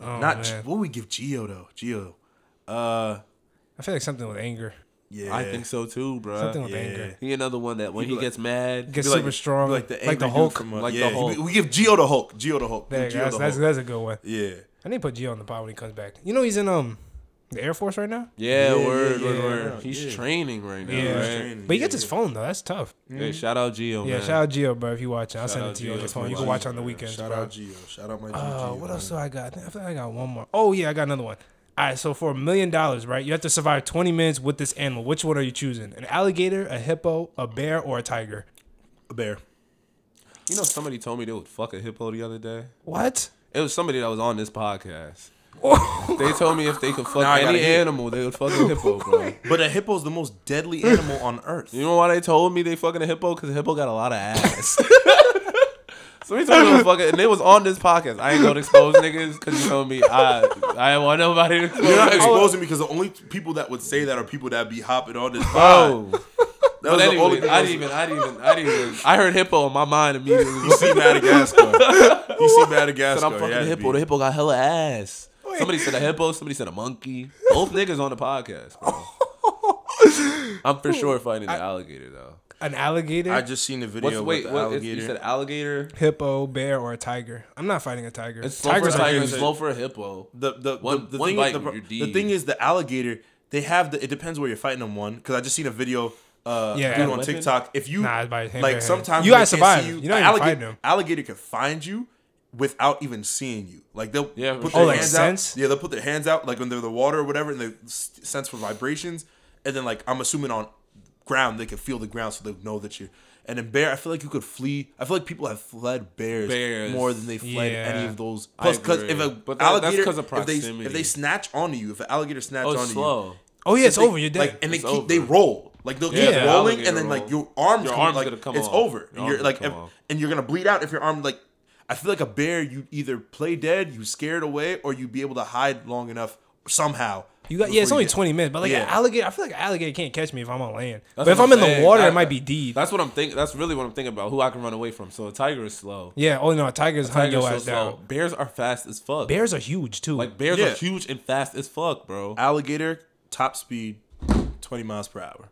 Oh, not man. what we give Geo though? Geo, uh, I feel like something with anger. yeah, I think so too, bro. Something with yeah. anger. He another one that when He he, like- gets mad, Gets Be like- super strong, like the, like the Hulk. From, uh, Like the yeah, Hulk. We give Geo the Hulk. Geo the Hulk. There, Give Geo that's, the that's, Hulk. that's a good one. Yeah. I need to put Geo on the pod when he comes back. You know he's in um the Air Force right now. yeah, Yeah, word, yeah, word, yeah, word. yeah. He's Yeah. training right now, Yeah. right? Training, But he gets yeah. his phone though. That's tough. Hey, shout out Gio, Yeah, man. shout out Gio, bro. If you watching, I'll Shout send it out to you on Gio. your phone. You my can watch on the man. weekends, Shout bro. out Geo. Shout out my GG. Uh, what man. else do I got? I think I feel like I got one more. Oh yeah, I got another one. All right, so for a million dollars, right, you have to survive 20 minutes with this animal. Which one are you choosing? An alligator, a hippo, a bear, or a tiger? A bear. You know, somebody told me they would fuck a hippo the other day. What? It was somebody that was on this podcast. they told me if they could fuck Now I gotta any hear. animal, they would fuck a hippo, bro. But a hippo is the most deadly animal on earth. You know why they told me they fucking a hippo? Because a hippo got a lot of ass. Somebody told me they would fuck it, and they was on this podcast. I ain't gonna expose niggas because you told me I I don't want nobody to expose You're not niggas. exposing because the only people that would say that are people that be hopping on this pod. Bro. That But was the anyway, only I didn't even, I didn't even, I didn't even. I heard hippo in my mind immediately. You see Madagascar. You see Madagascar. said I'm fucking It had a to hippo. be. The hippo got hella ass. Somebody said a hippo. Somebody said a monkey. Both niggas on the podcast, bro. I'm for sure fighting the alligator though. An alligator, I just seen the video What's with wait? the What, alligator. you said alligator. hippo, bear, or a tiger? I'm not fighting a tiger. It's slow for a Tigers are tiger. It's slow for a hippo. the the One- the, the one thing bite is, the, the thing is the alligator they have the it depends where you're fighting them one because I just seen a video uh Yeah. dude on TikTok if you Nah, by hand, like hand. sometimes You gotta can't survive. see you, You're not an even alligator, alligator can find you without even seeing you like they'll Yeah, put sure. their Oh, like hands sense? out yeah they'll put their hands out like when they're in the water or whatever and they sense for vibrations and then like I'm assuming on ground they can feel the ground so they know that you're and in bear I feel like you could flee I feel like people have fled bears, Bears. more than they fled Yeah. any of those plus because if a But that- that's alligator 'cause of if they if they snatch onto you if an alligator snatch Oh, onto it's you. Oh yeah, it's they- over. You're dead. Like, and they keep over. they roll. Like they'll Yeah. keep Yeah. rolling, Alligator and then like your arms, Your come, arm's like gonna come it's off. over, Your and you're like, if- and you're gonna bleed out if your arm like. I feel like a bear, you either play dead, you scared away, or you be able to hide long enough somehow. you got yeah. It's only get- 20 minutes, but like an Yeah. alligator, I feel like an alligator can't catch me if I'm on land. That's but if what I'm in the water, That- it might be deep. That's what I'm thinking. That's really what I'm thinking about. Who I can run away from. So a tiger is slow. Yeah. Oh no, tigers hunt Tiger's your so ass slow. down. Bears are fast as fuck. Bears are huge too. like bears Yeah. are huge and fast as fuck, bro. Alligator top speed, twenty miles per hour.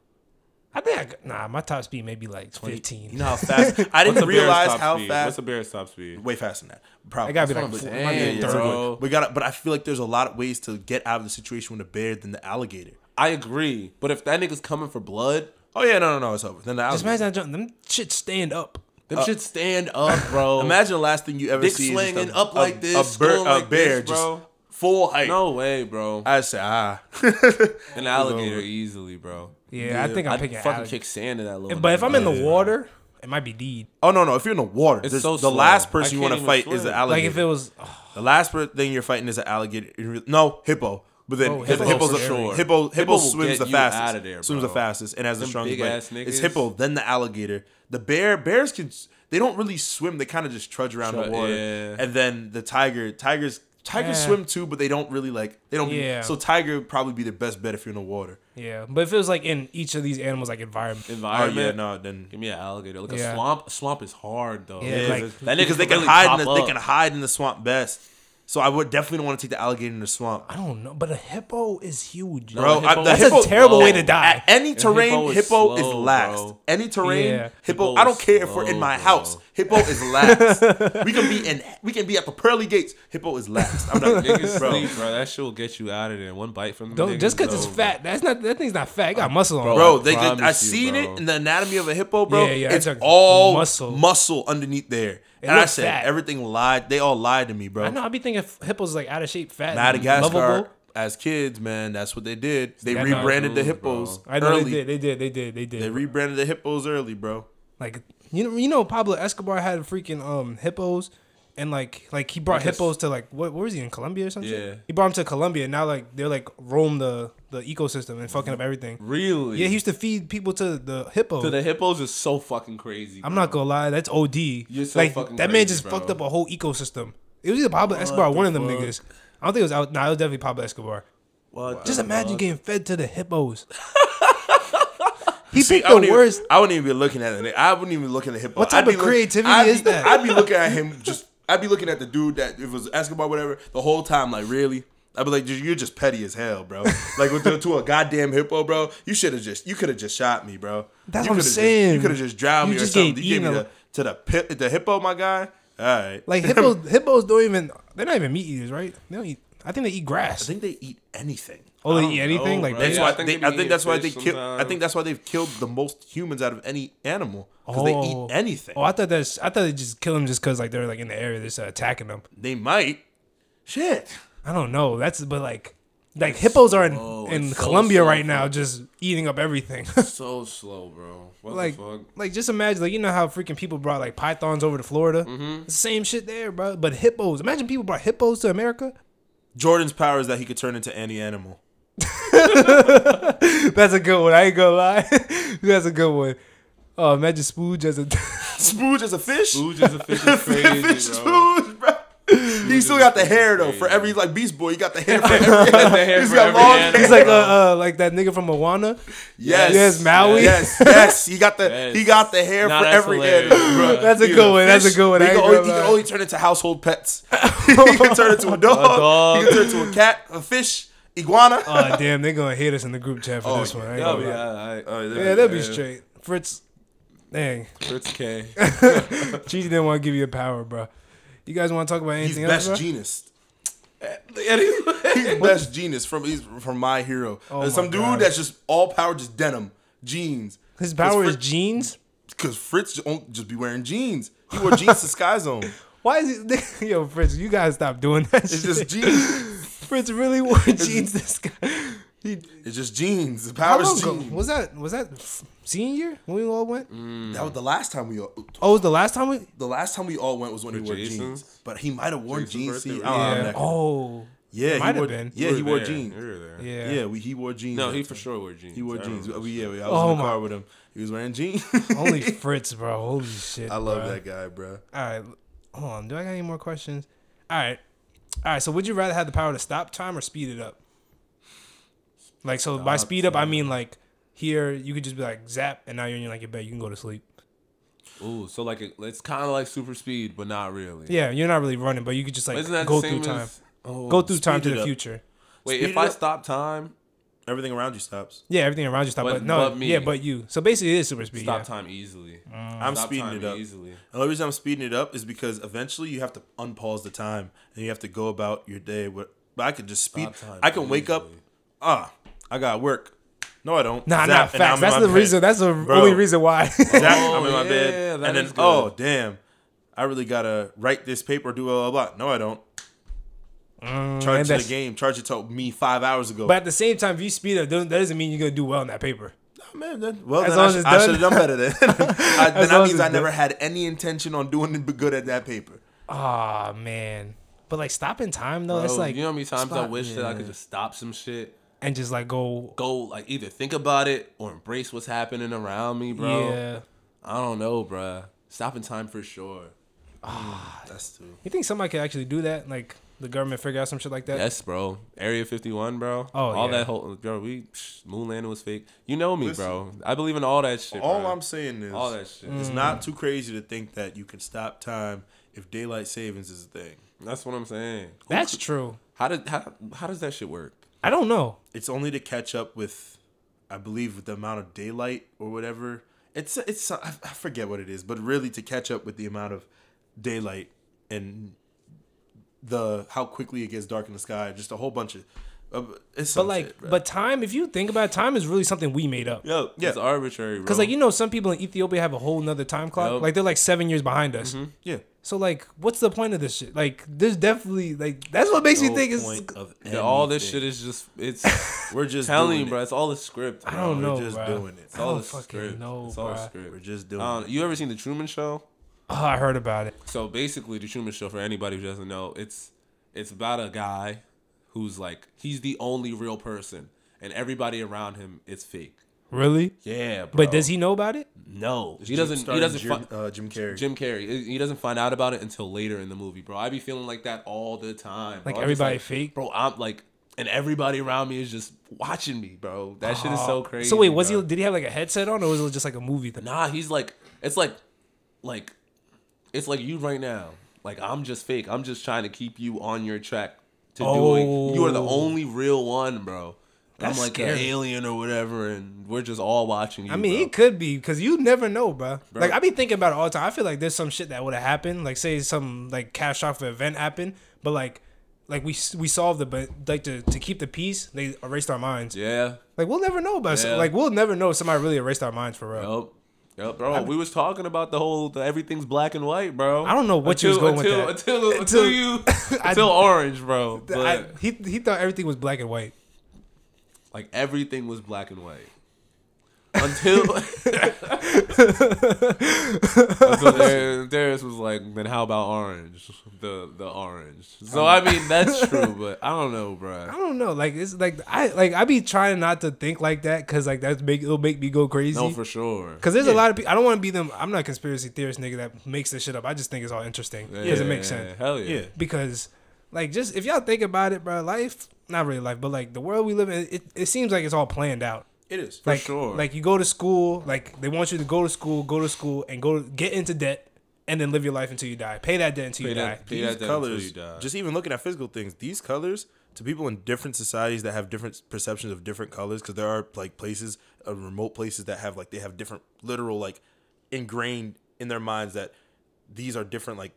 I think I, got- nah, my top speed may be like 15. You know how fast? I didn't realize how speed? fast. What's a bear's top speed? way faster than that. Probably. I gotta be That's like, what I'm four- saying. might be Dang, 30. bro. We got, but I feel like there's a lot of ways to get out of the situation with a bear than the alligator. I agree, but if that nigga's coming for blood, Oh yeah, no, no, no, it's over. Then the Just alligator. imagine that jump. Them shit stand up. them uh, should stand up, bro. Imagine the last thing you ever Dick see is slinging just a, up like a, this, a, bird, going a like bear this, bro. Just full height. no way, bro. I say ah. An alligator easily, bro. Yeah, I think I'm I'd picking. fucking alligator. kick sand in that little. But if I'm in the water, it might be deed. oh no, no. If you're in the water, It's there's- so the slow. last I person you can't want to even fight is swim. the alligator. Like if it was, oh, the last per- thing you're fighting is an alligator. No, hippo. But then Oh, hippo, hippo hippo's for the, sure. hippo, hippo, Hippo will swims the you fastest. outta there, swims the bro. fastest and has the Them strongest big-ass bite. It's niggas. hippo, then the alligator. The bear, bears can. They don't really swim. They kind of just trudge around the water. yeah. And then the tiger, tigers, tigers Yeah. swim too, but they don't really like. They don't. Yeah. So tiger would probably be the best bet if you're in the water. yeah. But if it was like in each of these animals, like environment, environment. Oh environment, yeah, no, then give me an alligator. Like Yeah. a swamp. A swamp is hard though. Yeah, Yeah, like- that because they can can hide in pop the, they can hide in the swamp best. So I would definitely don't want to take the alligator in the swamp. I don't know. But a hippo is huge. Bro, a I- hippo the is That's a hippo- terrible way to die. At any terrain, hippo hippo is is, slow, last. bro. Any terrain, Yeah. hippo. Hippo I don't is care if we're in my bro. house. Hippo is last. we can be in. We can be at the pearly gates. Hippo is last. I'm not. Niggas bro. sleep, bro. That shit will get you out of there. One bite from the Don't just because it's fat. That's not. That thing's not fat. It got muscle on. Bro, it. Bro, I they, they, I promise you, seen bro. it in the anatomy of a hippo, bro. Yeah, yeah, it's it's like all muscle. muscle, underneath there. It and I said fat. everything lied. They all lied to me, bro. I know. I be thinking hippos like out of shape, fat, and Madagascar, lovable. as kids, man, that's what they did. They Yeah, rebranded the hippos bro. I know early. they did. They did. They did. They did. They rebranded the hippos early, bro. like you know, you know, Pablo Escobar had freaking um hippos, and like like he brought Because- hippos to like what where was he in Colombia or something? Yeah. he brought them to Colombia. and Now like they're like roam the the ecosystem and fucking up mm-hmm. everything. Really? Yeah, he used to feed people to the hippo. to the hippos is so fucking crazy. I'm not gonna lie, that's OD. You're so like fucking that man just bro. fucked up a whole ecosystem. It was either Pablo Escobar, or the one of them niggas. I don't think it was out. Nah, it was definitely Pablo Escobar. What Just imagine fuck? getting fed to the hippos. he See, picked the even- worst. I wouldn't even be looking at it. I wouldn't even look at the hippo. What type I'd be of creativity I'd is be- that? I'd be looking at him just. I'd be looking at the dude that if it was Escobar, whatever, the whole time. Like, really? I'd be like, you're just petty as hell, bro. Like, with the, to a goddamn hippo, bro. You should have just, you could have just shot me, bro. That's you what I'm coulda just- saying. you could have just drowned You me just or something. You gave me the, to the pit, the hippo, my guy. All right. Like hippos, hippos don't even. They're not even meat eaters, right? They don't eat. I think they eat grass. I think they eat anything. Oh, they eat anything know, like bro. That's Yeah, why I think they, they I be think that's why eating they fish kill. I sometimes. think that's why they've killed the most humans out of any animal because they Oh. eat anything. Oh, I thought that's. I thought they just kill them just because like they're like in the area, they're just uh, attacking them. They might. Shit. I don't know. That's but like, like hippos are in slow. in It's so Colombia slow, right now, just eating up everything. so slow, bro. What like, the fuck? like just imagine, like you know how freaking people brought like pythons over to Florida. Mm-hmm. It's the same shit there, bro. But hippos. Imagine people brought hippos to America. Jordan's power is that he could turn into any animal. That's a good one. I ain't gonna lie. That's a good one. Oh, imagine Spooge as a. Spooge as a fish. Food is a fish is crazy, fish bro. Spooge, bro. He still got the hair though. For crazy. every like Beast Boy, he got the hair for every. the hair He's for got every long hair. He's like uh, uh like that nigga from Moana. Yes, Yes, Maui. Yes, yes. He got the Yes. he got the hair Nah, for every hilarious, animal, bro. bro. That's a He's good one. That's a good one. He can, only, gonna he can only turn into household pets. he can turn into a dog. dog. He can turn into a cat, a fish, iguana. Oh damn, they're gonna hate us in the group chat for Oh, this one. I ain't Yo, gonna lie. yeah, I, Oh, Yeah, that'd be straight. Fritz, dang, Fritz K. Cheesy didn't want to give you a power, bro. You guys want to talk about anything else, Best Jeanist. He's- He's Best Jeanist from he's from My Hero. Oh some my dude God. that's just all power, just denim jeans. His power is jeans. Because Fritz just, won't just be wearing jeans. He wore jeans to Sky Zone. Why is he? Yo, Fritz, you gotta stop doing that. It's shit. just jeans. Fritz really wore jeans. This guy. He, It's just jeans. The how power long ago jeans. was that? Was that senior year when we all went? Mm. That was the last time we all. Oh, it was the last time we. The last time we all went was when he For wore Jason's? jeans. But he might have worn Jason's jeans. birthday, See, right? I don't know, Yeah. not- Oh. yeah, might he have wore. been. Yeah, he wore jeans. We were there. Yeah. Yeah, we, he wore jeans. No, that he for sure wore jeans. He wore I jeans. remember We, yeah, I was Oh in the oh my- car with him. He was wearing jeans. Only Fritz, bro. Holy shit. I love bro. that guy, bro. All right, hold on. Do I got any more questions? All right, all right. So, would you rather have the power to stop time or speed it up? Like, so by speed up, I mean like here you could just be like zap, and now you're in like your bed. You can go to sleep. Ooh, so like it, it's kind of like super speed, but not really. Yeah, you're not really running, but you could just like Isn't that go the same through time. as? Oh, Go through time speed to it the up. future. wait, speed if it I up. stop time, Everything around you stops. Yeah, everything around you stop, but, But- no, but me. yeah, but you. So basically, it is super speed. stop yeah. time easily. I'm Stop speeding time it up. easily. The only reason I'm speeding it up is because eventually you have to unpause the time and you have to go about your day. But but I could just speed. Stop time I can wake up. easily. Ah, I got work. No, I don't. Nah, Zap, not and facts. That's the bed. reason. That's the Bro. only reason why. Zap, I'm in my Oh, bed, and then good. oh damn, I really gotta write this paper, do blah blah blah. No, I don't. Charge Mm, and to the game. Charge it to me five hours ago. But at the same time, if you speed up, that doesn't mean you're gonna do well in that paper. Oh, man, then, well, As then I, as should, I should have done better then. I, then that long as means I never done. had any intention on doing good at that paper. Ah man. But like stopping time though, it's like you know how many times I spot- wish that I could just stop some shit, and just like go. go like either think about it or embrace what's happening around me, bro. Yeah. I don't know, bro. Stopping time for sure. Ah, that's too. You think somebody could actually do that? Like the government figure out some shit like that? Yes, bro. Area 51, bro. Oh, all yeah. that whole bro. We psh, moon landing was fake. You know me, Listen. bro. I believe in all that shit. All bro. I'm saying is, all that shit. Mm. it's not too crazy to think that you can stop time if daylight savings is a thing. That's what I'm saying. That's true. How did how how does that shit work? I don't know. It's only to catch up with, I believe, with the amount of daylight or whatever. It's it's I I forget what it is, but really to catch up with the amount of daylight and the how quickly it gets dark in the sky. Just a whole bunch of. Uh, it's But like, shit, but time. If you think about it, time is really something we made up. Yo, Yeah. it's arbitrary, bro. Because like you know, some people in Ethiopia have a whole nother time clock. Yup. Like they're like seven years behind us. yeah, So like, what's the point of this shit? Like, there's definitely like that's what makes me think it's. point of all this shit is just it's We're just telling doing you, it. bro. It's all a script. I don't know, We're know, just bruh. doing it. It's I all don't a script. know, it's all a script. We're just doing don't- it. you ever seen the Truman Show? Oh, I heard about it. So basically, the Truman Show, for anybody who doesn't know, it's it's about a guy who's like he's the only real person, and everybody around him is fake. Really? Yeah, bro. But does he know about it? No, he doesn't. He doesn't. Jim, fi- uh, Jim Carrey. Jim Carrey. He he doesn't find out about it until later in the movie, bro. I be feeling like that all the time. bro. Like I'm everybody like, fake? bro. I'm like, and everybody around me is just watching me, bro. That shit is so crazy. So wait, was bro. he? Did he have like a headset on, or was it just like a movie thing? Nah, he's like, it's like, like, it's like you right now. Like I'm just fake. I'm just trying to keep you on your track to doing. You are the Oh. only real one, bro. And I'm That's like an alien or whatever, and we're just all watching you. I mean, bro. it could be because you never know, bro. Bro. Like I be thinking about it all the time. I feel like there's some shit that would have happened. Like say some like catastrophic event happened, but like like we we solved it, but like to, to keep the peace, they erased our minds. yeah. Like we'll never know about. Yeah. Like we'll never know if somebody really erased our minds for real. Yep. Yep, bro. we was talking about the whole the everything's black and white, bro. I don't know what you was going with until, that. Until, until, Until- you I- until orange, bro. But I, he he thought everything was black and white. Like everything was black and white. Until until Dar- Darius was like, then how about orange? The the orange. So I mean that's true, but I don't know, bro. I don't know. Like it's like I like I be trying not to think like that because like that's make it'll make me go crazy. No, for sure. Cause there's a lot of people. I don't want to be them. I'm not a conspiracy theorist nigga that makes this shit up. I just think it's all interesting because it makes sense. Hell yeah. Yeah. Because like just if y'all think about it, bro, life not really life, but like the world we live in, it, it seems like it's all planned out. It is. like sure. like you go to school, like they want you to go to school, go to school, and go get into debt, and then live your life until you die. Pay that debt until Pay you that- die. pay these that down until colors, you die. just even looking at physical things, these colors to people in different societies that have different perceptions of different colors, because there are like places, uh, remote places that have like they have different literal like ingrained in their minds that these are different like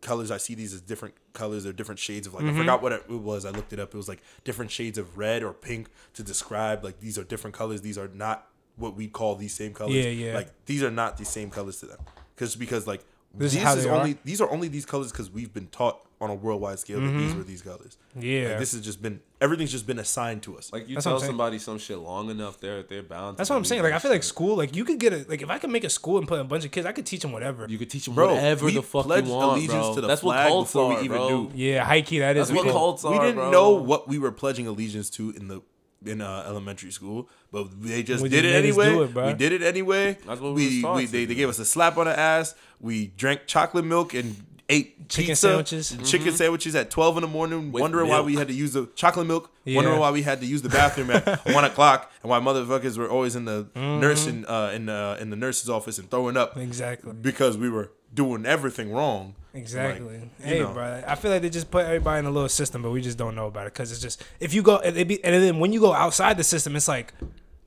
colors. I see these as different colors. They're different shades of like I mm-hmm. forgot what it was. I looked it up. It was like different shades of red or pink to describe like these are different colors. These are not what we call these same colors. Yeah, yeah. Like these are not the same colors to them. Because because like This is how is only are? these are only these colors because we've been taught on a worldwide scale that these were these colors. Yeah. Like, this has just been everything's just been assigned to us. Like you That's tell somebody some shit long enough, they're they're bound. to That's what I'm saying. Like I feel like school, like you could get a like if I could make a school and put a bunch of kids, I could teach them whatever. You could teach them Bro, whatever the fuck you want, allegiance bro. to the That's what flag cults before we even bro. knew. yeah, high key that is. That's what we- cults we didn't bro. know what we were pledging allegiance to in the in uh, elementary school, but they just We did just it anyway. it, we did it anyway. That's what we we, we they, they gave us a slap on the ass. We drank chocolate milk and ate Chicken pizza, sandwiches. and chicken mm-hmm. sandwiches at twelve in the morning, With wondering why we had to use the chocolate milk, Yeah. wondering why we had to use the bathroom at one o'clock, and why motherfuckers were always in the mm-hmm. nursing uh, in the in the nurse's office and throwing up Exactly. because we were doing everything wrong. Exactly. Like, you hey, know. bro. I feel like they just put everybody in a little system, but we just don't know about it because it's just if you go and, be, and then when you go outside the system, it's like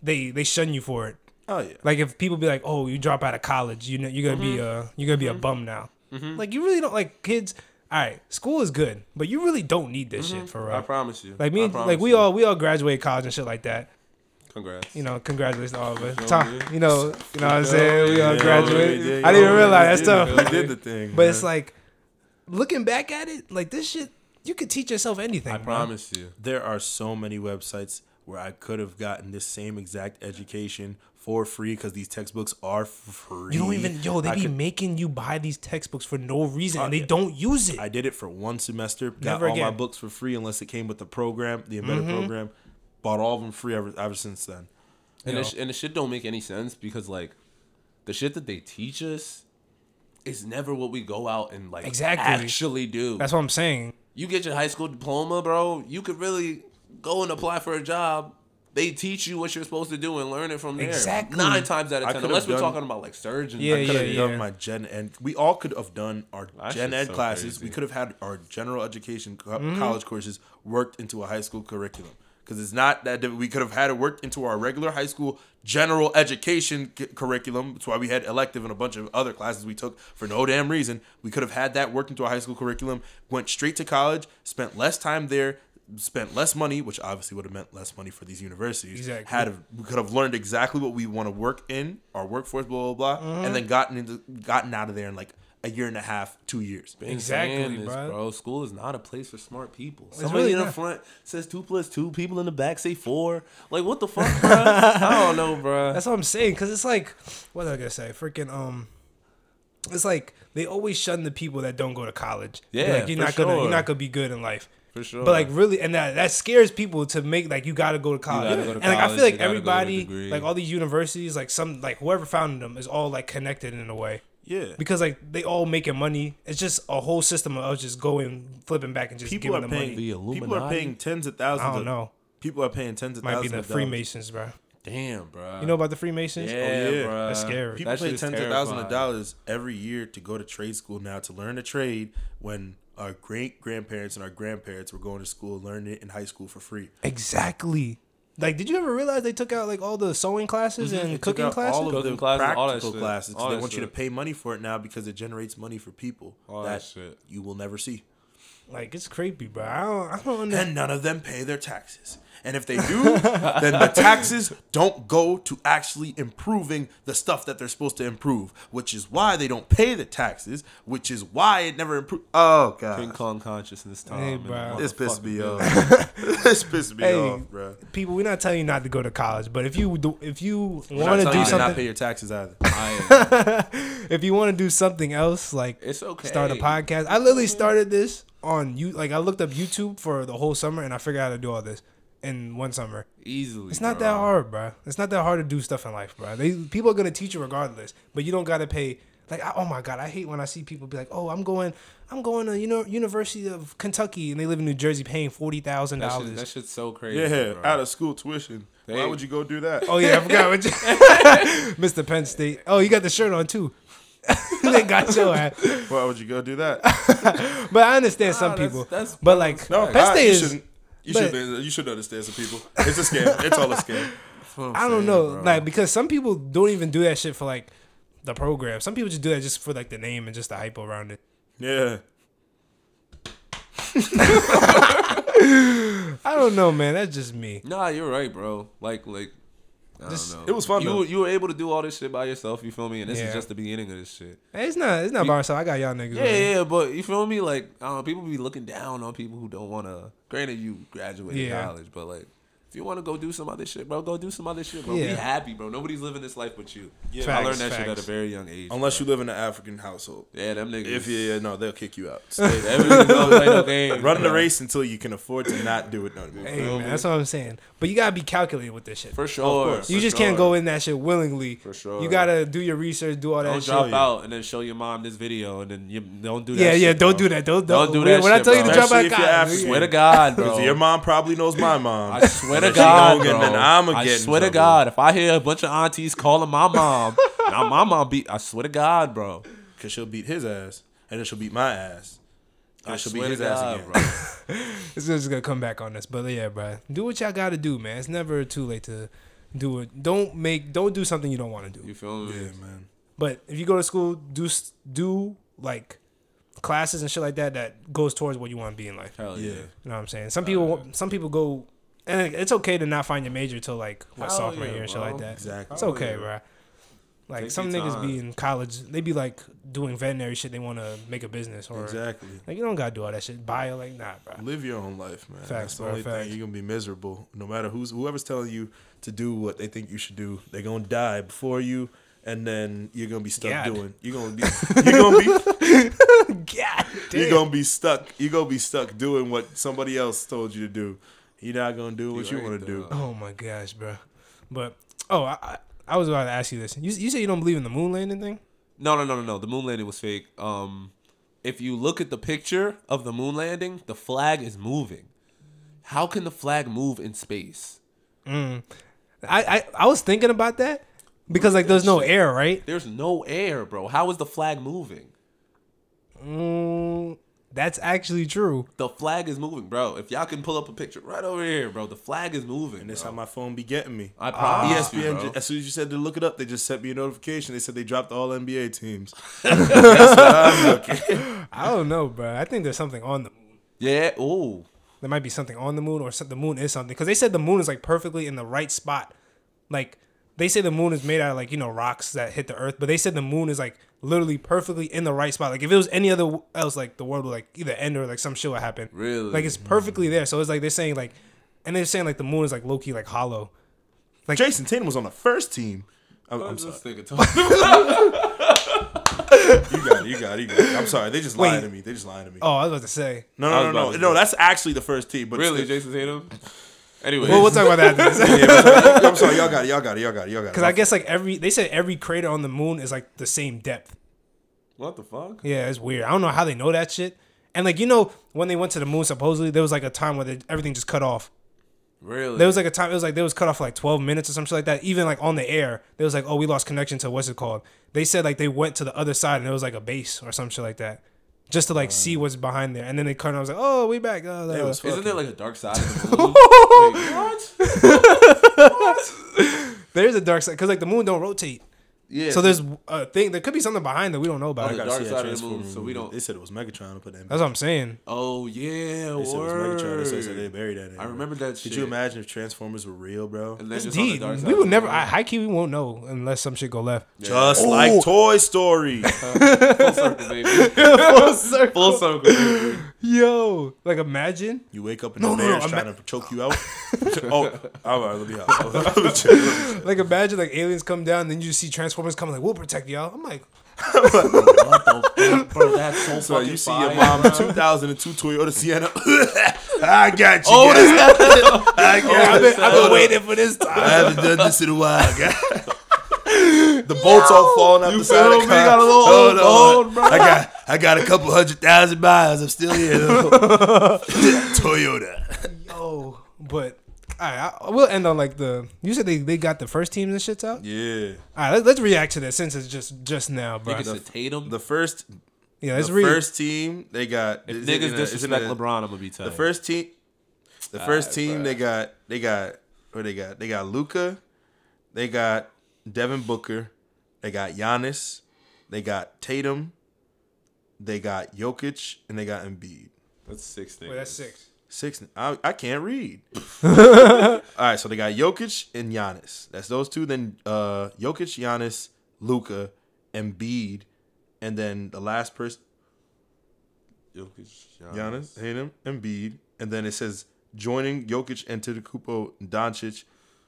they they shun you for it. Oh yeah. Like if people be like, "Oh, you drop out of college, you know, you're gonna be mm-hmm. a you're gonna be a bum now." Mm-hmm. Like you really don't like kids. All right, school is good, but you really don't need this shit mm-hmm. for real. I promise you. Like me, like we you. all we all graduated college and shit like that. Congrats. you know, congratulations to all of us. Tom, you know, you know what I'm saying? We all Yeah, graduated. yeah, I didn't even realize that stuff. did- We did the thing, But it's like looking back at it, like this shit, you could teach yourself anything. I bro. promise you. there are so many websites where I could have gotten this same exact education for free because these textbooks are free. You don't even yo. They I be could- making you buy these textbooks for no reason, and they don't use it. I did it for one semester. Got Never all my again. Mm-hmm. books for free unless it came with the program, the embedded program. Bought all of them free ever ever since then. And You the, sh- and the shit don't make any sense because like the shit that they teach us is never what we go out and like Exactly. actually do. That's what I'm saying. you get your high school diploma, bro. You could really go and apply for a job. They teach you what you're supposed to do and learn it from there. Exactly. Nine times out of ten, could've unless we're done- talking about like surgeons. Yeah, I could have yeah, done yeah. my gen ed. We all could have done our That gen shit's ed so classes. We could have had our general education co- Mm-hmm. college courses worked into a high school curriculum. Because it's not that we could have had it worked into our regular high school general education cu- curriculum. That's why we had elective and a bunch of other classes we took for no damn reason. We could have had that worked into our high school curriculum. Went straight to college, spent less time there, spent less money, which obviously would have meant less money for these universities. Exactly. Had we could have learned exactly what we want to work in our workforce, blah blah blah, Mm-hmm. and then gotten into gotten out of there in like a year and a half, two years. Been Exactly, saying this, bro. bro. School is not a place for smart people. Somebody really in the front says two plus two. People in the back say four. Like what the fuck, bro? I don't know, bro. That's what I'm saying. Cause it's like, what was I gonna say? Freaking um, it's like they always shun the people that don't go to college. Yeah, like, you're for not gonna sure. you're not gonna be good in life. For sure. But like really, and that that scares people to make like you got to go to college. gotta go to and like I feel like you gotta go to a everybody, like all these universities, like some like whoever founded them is all like connected in a way Yeah, because like they all making money. It's just a whole system of us just going flipping back and just people giving are them paying. money. The People are paying tens of thousands. I don't of, know. People are paying tens of Might be thousands. the of dollars. Freemasons, bro. damn, bro. You know about the Freemasons? Yeah, oh, yeah. bro. That's scary. People That pay shit is tens of thousands of dollars every year to go to trade school now to learn a trade when our great grandparents and our grandparents were going to school learning it in high school for free. Exactly. Like, did you ever realize they took out like all the sewing classes mhm. and They took cooking out classes? all of Cooking the classes, all that practical shit. classes. 'cause All they that want you to pay money for it now because it generates money for people All that that shit. you will never see. like, it's creepy, bro. I don't, I don't understand. and none of them pay their taxes. And if they do, then the taxes don't go to actually improving the stuff that they're supposed to improve, which is why they don't pay the taxes, which is why it never improved. Oh God. King god, Kong consciousness time. Hey, bro. this pissed me off. this pissed me Hey, off, bro. People, we're not telling you not to go to college, but if you do, if you want to do you to not something, pay your taxes either. I, if you want to do something else, like it's okay. start a podcast. I literally started this on you. Like I looked up YouTube for the whole summer, and I figured out how to do all this in one summer. easily. It's not bro. that hard, bro. It's not that hard to do stuff in life, bro. They people are gonna teach you regardless, but you don't gotta pay. Like, I, oh my god, I hate when I see people be like, "Oh, I'm going, I'm going to you know University of Kentucky," and they live in New Jersey, paying forty thousand dollars. that shit's so crazy. Yeah, bro. out of school tuition. Why would you go do that? Oh yeah, I forgot what you, Mr. Penn State. Oh, you got the shirt on too. they got your ass. Why would you go do that? But I understand some that's- people. that's- but like No, Penn God, State you is. Shouldn't. You but- should. You should understand some people. It's a scam. It's all a scam. I'm I don't saying, know, bro. like because some people don't even do that shit for like the program. Some people just do that just for like the name and just the hype around it. Yeah. I don't know, man. That's just me. Nah, you're right, bro. Like, like, I This- don't know. it was fun, You though. you were able to do all this shit by yourself. You feel me? And this Yeah. is just the beginning of this shit. Hey, it's not. It's not by myself. I got y'all niggas. Yeah, yeah, but you feel me? Like, people be looking down on people who don't want to. Granted, you graduated Yeah. college, but like, if you want to go do some other shit, bro, go do some other shit, bro. Be happy, bro. Nobody's living this life but you. Yeah, I learned that shit at a very young age. Unless bro. you live in an African household. yeah, them niggas. If you, yeah, no, they'll kick you out. Them niggas don't play no games, Run the race until you can afford to not do it. No, Hey, man, that's what I'm saying. But you gotta be calculated with this shit. for sure. course. you for just sure. can't go in that shit willingly. For sure. You gotta do your research, do all that Don't shit. drop out and then show your mom this video and then you don't do that. Yeah, yeah. Don't bro. do that. Don't Don't don't, do that When I shit, tell you to drop Especially out, God, African. Swear to God, bro. Because your mom probably knows my mom. I swear to God, bro. then I'ma get in swear to. God, if I hear a bunch of aunties calling my mom, now my mom beat. I swear to God, bro. Because she'll beat his ass, and then she'll beat my ass. And I she'll beat swear to his ass God, again. bro. It's just gonna come back on us. But yeah, bro, do what y'all gotta do, man. It's never too late to do it. Don't make. Don't do something you don't want to do. You feel me? Yeah, man. But if you go to school, do do like classes and shit like that that goes towards what you want to be in life. Hell Yeah. yeah. You know what I'm saying? Some people some people go and it's okay to not find your major till like what Hell sophomore yeah, year and shit bro. like that. Exactly. It's Hell okay, yeah. bro. Like Take some your niggas time. be in college, they be like doing veterinary shit. They want to make a business or Exactly. like you don't gotta do all that shit. Bio, like nah, bro. Live your own life, man. Facts, That's the bro, only facts. thing you're gonna be miserable. No matter who's whoever's telling you to do what they think you should do, they're gonna die before you, and then you're gonna be stuck God. doing. You're gonna be. You're gonna be. God You're gonna be stuck. You're gonna be stuck doing what somebody else told you to do. You're not gonna do what You you want to do. Oh my gosh, bro. But oh, I, I I was about to ask you this. You you say you don't believe in the moon landing thing? No, no, no, no, no. The moon landing was fake. Um, if you look at the picture of the moon landing, the flag is moving. How can the flag move in space? I, I I was thinking about that because like there's no air, right? There's no air, bro. How is the flag moving? Mm, that's actually true. The flag is moving, bro. If y'all can pull up a picture right over here, bro, the flag is moving. And that's bro. how my phone be getting me. I promise you, ESPN, bro. ju- as soon as you said to look it up, they just sent me a notification. They said they dropped all NBA teams. That's what I'm. I don't know, bro. I think there's something on the moon. Yeah. Oh, There might be something on the moon, or the moon is something. Because they said the moon is like perfectly in the right spot. Like they say the moon is made out of like you know rocks that hit the earth, but they said the moon is like literally perfectly in the right spot. Like if it was any other else, like the world would like either end or like some shit would happen. Really? Like it's mm. perfectly there. So it's like they're saying like, and they're saying like the moon is like low key like hollow. Like Jayson Tatum was on the first team. I'm, I'm I'm sorry. thinking. You got it. You got it. You got it. I'm sorry. They just Wait. lying to me. They just lying to me. Oh, I was about to say. No, I no, no, no. to No, that's actually the first team. But really, still- Jayson Tatum. Anyway, Well, we'll talk about that. Because Yeah, but sorry. I'm sorry. Y'all got it. Y'all got it. Y'all got it. Y'all got it. Because I guess like every they said every crater on the moon is like the same depth. what the fuck? Yeah, it's weird. I don't know how they know that shit. And like you know, when they went to the moon, supposedly there was like a time where they, everything just cut off. Really? There was like a time it was like they was cut off for like twelve minutes or something like that. Even like on the air, there was like, oh, we lost connection to what's it called? They said like they went to the other side and it was like a base or some shit like that, just to like see what's behind there. And then they cut. and I was like, oh, we back. Uh, It was Isn't there like a dark side of the moon? Wait, what? There's a dark side because like the moon don't rotate. Yeah. So there's a thing. There could be something behind that we don't know about. Oh, the gotta dark see side of the Transformer moon, so we don't- They said it was Megatron to put that. in. That's what I'm saying. Oh yeah, They said it was Megatron. They said- said they buried that. In I there. remember that Could shit. you imagine if Transformers were real, bro? And then on the deep. dark We of would never. moon. I, high key, we won't know unless some shit go left. Just Oh. like Toy Story. Full circle, baby. Full circle. Full circle, baby. Yo, like imagine. You wake up and No, the no, no, bear's ima- trying to choke you out. oh, all right, let me help. Let me check, let me check. Like imagine like aliens come down, and then you see Transformers coming. Like we'll protect y'all. I'm like, What the fuck, bro? That's so So you see fire, your mom, bro. 2002 Toyota Sienna. I got you. Oh, guys. this I oh, got I've been, I've been waiting for this time. I haven't done this in a while, guys. the bolts all falling out You the side of feel the me? car. Got a little Hold old- on. old, bro. I got I got a couple hundred thousand miles. I'm still here. though. Toyota. Yo, but all right, I, we'll end on like the. You said they, they got the first teams and shits out. Yeah. All right, let's, let's react to that since it's just just now, bro. Niggas said Tatum. The first Yeah, let's the read. first team they got if niggas in a- is it in disrespect a- LeBron, I'm gonna be tight. The first team, the first team they got, they got what they got. They got Luka, they got Devin Booker, they got Giannis, they got Tatum, they got Jokic, and they got Embiid. That's six niggas. Wait, that's six. Six. I, I can't read. All right, so they got Jokic and Giannis. That's those two. Then uh Jokic, Giannis, Luka, Embiid, and then the last person. Jokic, Giannis, Tatum, Embiid, and then it says joining Jokic and Antetokounmpo and Doncic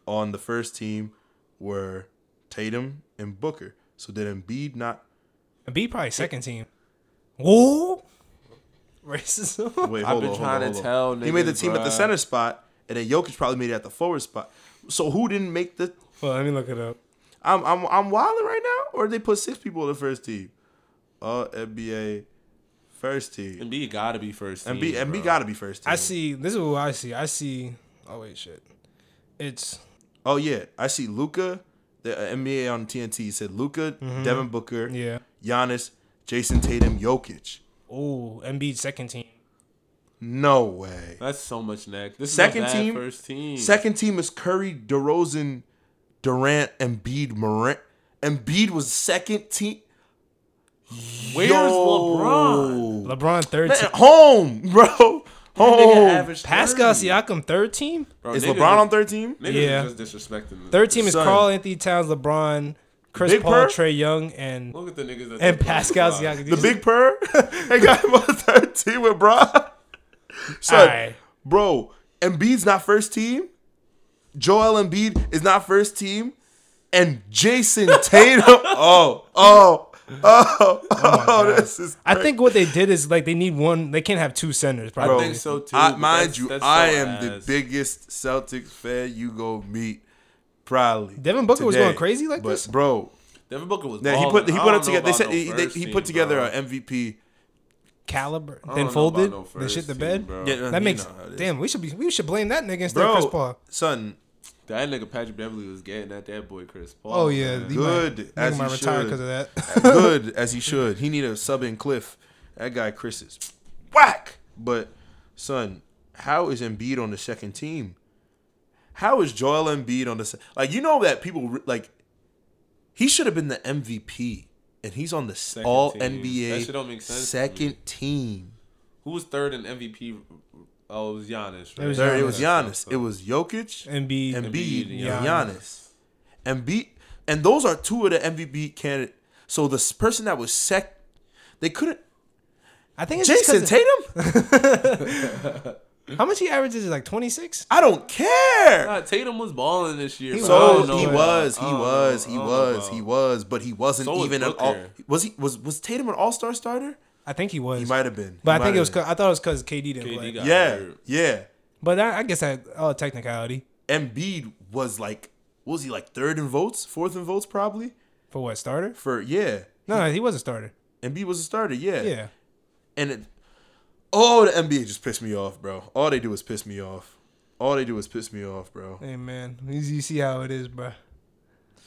on the first team were Tatum and Booker. So did Embiid not? And B probably second team. Whoa, racism. Wait, I've hold been on, hold trying on, to hold tell on. He made the niggas, team at the bruh. center spot, and then Jokic probably made it at the forward spot. So who didn't make the? well, let me look it up. I'm I'm I'm wilding right now, or they put six people on the first team. All NBA first team. Embiid gotta be first. Team, Embiid Embiid bro. got to be first team. I see. This is what I see. I see. Oh wait, shit. It's Oh yeah, I see Luka. The uh, NBA on TNT said Luka, Devin Booker, yeah. Giannis, Jayson Tatum, Jokic. Oh, Embiid second team. No way. That's so much neck. This Second is team? first team. Second team is Curry, DeRozan, Durant, Embiid, Morant. Embiid was second team. Where's LeBron? Yo. LeBron third Man, team. home, bro. Home. Pascal 30. Siakam third team. Bro, is niggas LeBron on is- third team? Yeah. just disrespecting. Third team is Son. Carl Anthony Towns, LeBron, Chris Big Paul, Purr? Trae Young, and Look at the niggas that and Pascal with Siakam. The big purr. they got him on third team with Bron. Son, Alright. bro, Embiid's not first team. Joel Embiid is not first team, and Jayson Tatum. oh, oh, oh, oh, this is. I think what they did is like they need one. They can't have two centers. I think so too. I, mind that's- you, that's I so am the biggest Celtics fan you go meet. Probably. Devin Booker was going crazy like but, this? bro. Devin Booker was. Yeah, he put he put don't together. They said no he, they, first he team, put together bro. an MVP. Caliber, then folded, about no then shit first the bed. bro. Yeah, That makes know how it is. damn. We should be we should blame that nigga instead of Chris. Paul. Son, That nigga Patrick Beverley was getting at that boy Chris Paul. Oh yeah, man. he Good, Might, as nigga he might retire should. because of that. good as he should. He need a sub in Cliff. That guy Chris is whack. But son, how is Embiid on the second team? How is Joel Embiid on the like? You know that people like. He should have been the MVP, and he's on the Second All team. NBA That shit don't make sense second team. Who was third in MVP? Oh, it was Giannis. Right? It was There it was That's Giannis. tough, It was Jokic, Embiid, Embiid, Embiid, and Giannis. Giannis. Embiid, and those are two of the MVP candidates. So the person that was sec, they couldn't. I think it's just Tatum. How much he averages? Is like twenty six. I don't care. Nah, Tatum was balling this year. He So don't he was, he I don't know- was, he was, he was, but he wasn't So was even an all. Booker. Was he? Was was Tatum an All Star starter? I think he was. He might have been, but He I think it was. have 'cause- I thought it was because KD didn't KD play. got- Yeah, hurt. yeah. But I, I guess that oh technicality Embiid was like, what was he like third in votes, fourth in votes, probably for what starter? for yeah. No, no, he was a starter. Embiid was a starter, yeah. Yeah. And it, oh, the NBA just pissed me off, bro. All they do is piss me off. All they do is piss me off, bro. Hey man, you you see how it is, bro.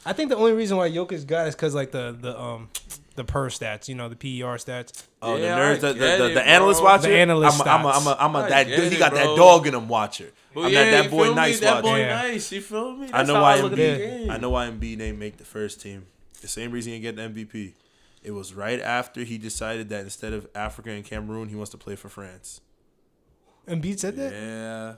I think the only reason why Jokic got is because like the the um the per stats, you know, the PER stats. Oh, Yeah, the nerds, the, the, get the, it, the analyst watcher. The analyst I'm a, I'm a, I'm a, I'm a I that get he it, got that dog in him watcher. Well, I'm yeah, that, that boy feel me? nice That watcher. boy Yeah. nice. You feel me? I know how why I look at Embiid. the game. I know why Embiid didn't make the first team. The same reason he didn't get the MVP. It was right after he decided that instead of Africa and Cameroon, he wants to play for France. Embiid said that. Yeah.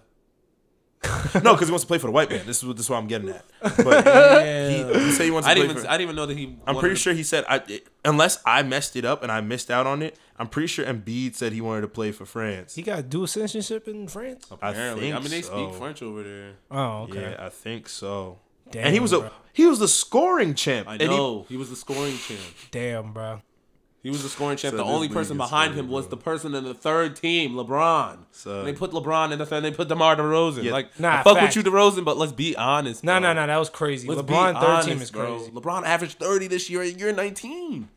no, because he wants to play for the white man. This is what this is what I'm getting at. But he, he said he wants to I play didn't even. for. I didn't even know that he. I'm pretty to- sure he said I, it- unless I messed it up and I missed out on it. I'm pretty sure Embiid said he wanted to play for France. He got dual citizenship in France. Apparently, I, think mean they so. speak French over there. Oh, okay. Yeah, I think so. Damn, and he was a he was the scoring champ. I And he- know he, was the scoring champ. Damn, bro. He was the scoring champ. So the only person behind scary, him was bro. the person in the third team, LeBron. So- And they put LeBron in the and they put DeMar DeRozan. Yeah. Like, Nah, I fuck facts. with you, DeRozan, but let's be honest. No, bro. no, no. That was crazy. Let's LeBron be third team is bro. crazy. LeBron averaged 30 this year, and you're 19.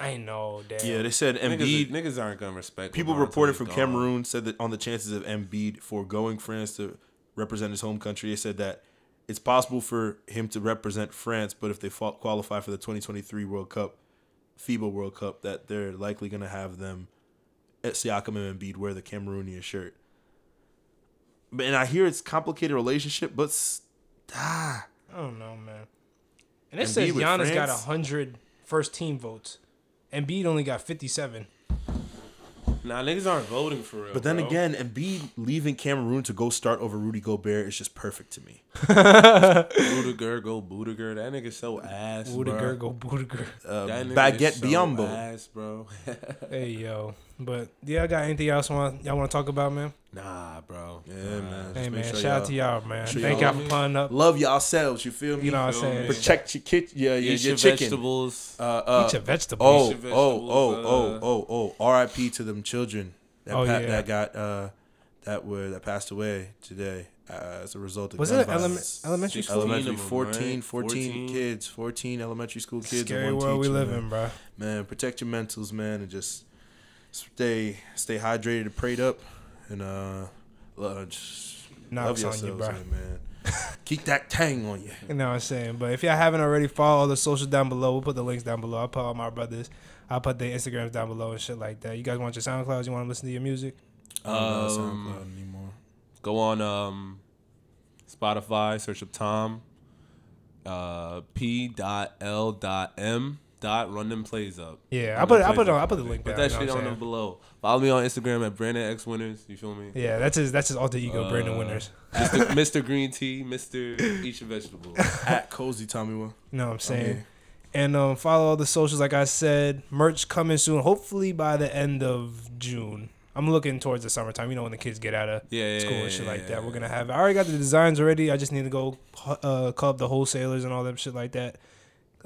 I know. Damn. yeah, they said Niggas, Embiid. niggas aren't gonna respect. People LeBron reported from gone. Cameroon said that on the chances of Embiid foregoing France to represent his home country, they said that it's possible for him to represent France, but if they qualify for the 2023 World Cup, FIBA World Cup, that they're likely going to have them at Siakam and Embiid wear the Cameroonian shirt. But and I hear it's complicated relationship, but ah, I don't know, man. And it Embiid says Giannis got France? 100 first team votes. And Embiid only got 57. Nah, niggas aren't voting for real. but then bro. again, Embiid leaving Cameroon to go start over Rudy Gobert is just perfect to me. Budiger go Budiger. That nigga so ass, Bootiger, bro. go Bootiger. Uh, That nigga Baguette is so Biombo. ass, bro. Hey, yo. But, yeah, I got anything else want, y'all want to talk about, man? nah, bro. Yeah, man. Hey, man. sure shout out to y'all, man. sure Thank y'all- y'all for pulling up. Love yourselves. You feel me? You know what I'm saying? me? Protect your kid, yeah, your, Eat your your chicken. vegetables. Uh, uh, Eat your vegetables. oh, your oh, vegetables, oh, uh, oh, oh, oh! R.I.P. to them children that Oh, pa- yeah. that got uh, that were that passed away today uh, as a result of Was gun it ele- elementary school? elementary of 14, right? 14, 14. kids, 14 elementary school kids. and Scary one world we teacher, live man. in, bro. Man, protect your mentals, man, and just stay stay hydrated and prayed up, and uh, love, just Knocks love on you, yourselves, bro. man. Keep that tang on you. You know what I'm saying? But if y'all haven't already, follow all the socials down below. We'll put the links down below. I'll put all my brothers. I'll put their Instagrams down below and shit like that. You guys want your SoundClouds? You want to listen to your music? I don't know Um, SoundCloud anymore. Go on um, Spotify, search up Tom. Uh, P.L.M. dot run them plays up. Yeah, Run I put I put plays it up on, I put the link Put down. that shit on them below. Follow me on Instagram at Brandon X Winters. You feel me? Yeah, that's his that's his alter ego, Brandon Uh, Winters. Mr. Mr. Green Tea, Mr. Eat Your Vegetables. At Cozy Tommy Will. You know what I'm saying? Okay. And um, follow all the socials, like I said. Merch coming soon, hopefully by the end of June. I'm looking towards the summertime. You know when the kids get out of Yeah, yeah, school yeah, and shit yeah, like yeah, that. We're gonna have. I already got the designs already. I just need to go uh, call up the wholesalers and all that shit like that.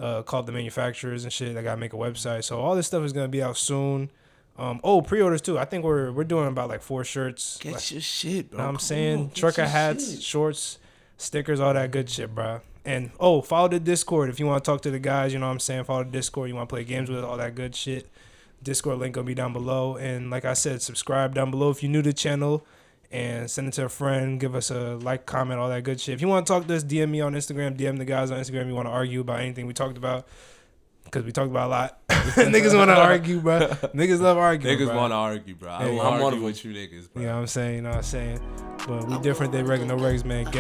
Uh, call up the manufacturers and shit. I gotta make a website. So all this stuff is gonna be out soon. Um, oh, pre-orders too. I think we're we're doing about like four shirts. Like, Get your shit, bro. know what I'm saying? on, Trucker hats, shit. shorts, stickers, all that good shit, bro. And oh, follow the Discord if you want to talk to the guys. You know what I'm saying? Follow the Discord. You want to play games with all that good shit. Discord link gonna be down below. And like I said, subscribe down below if you're new to the channel. And send it to a friend. Give us a like, comment, all that good shit. If you want to talk to us, DM me on Instagram. DM the guys on Instagram. You want to argue about anything we talked about? Because we talked about a lot. niggas want to argue, bro. Niggas love arguing. Niggas want to argue, bro. I Hey, will I'm argue one of with you niggas, bro. You know what I'm saying? You know what I'm saying? But we different than regular no regs, man. I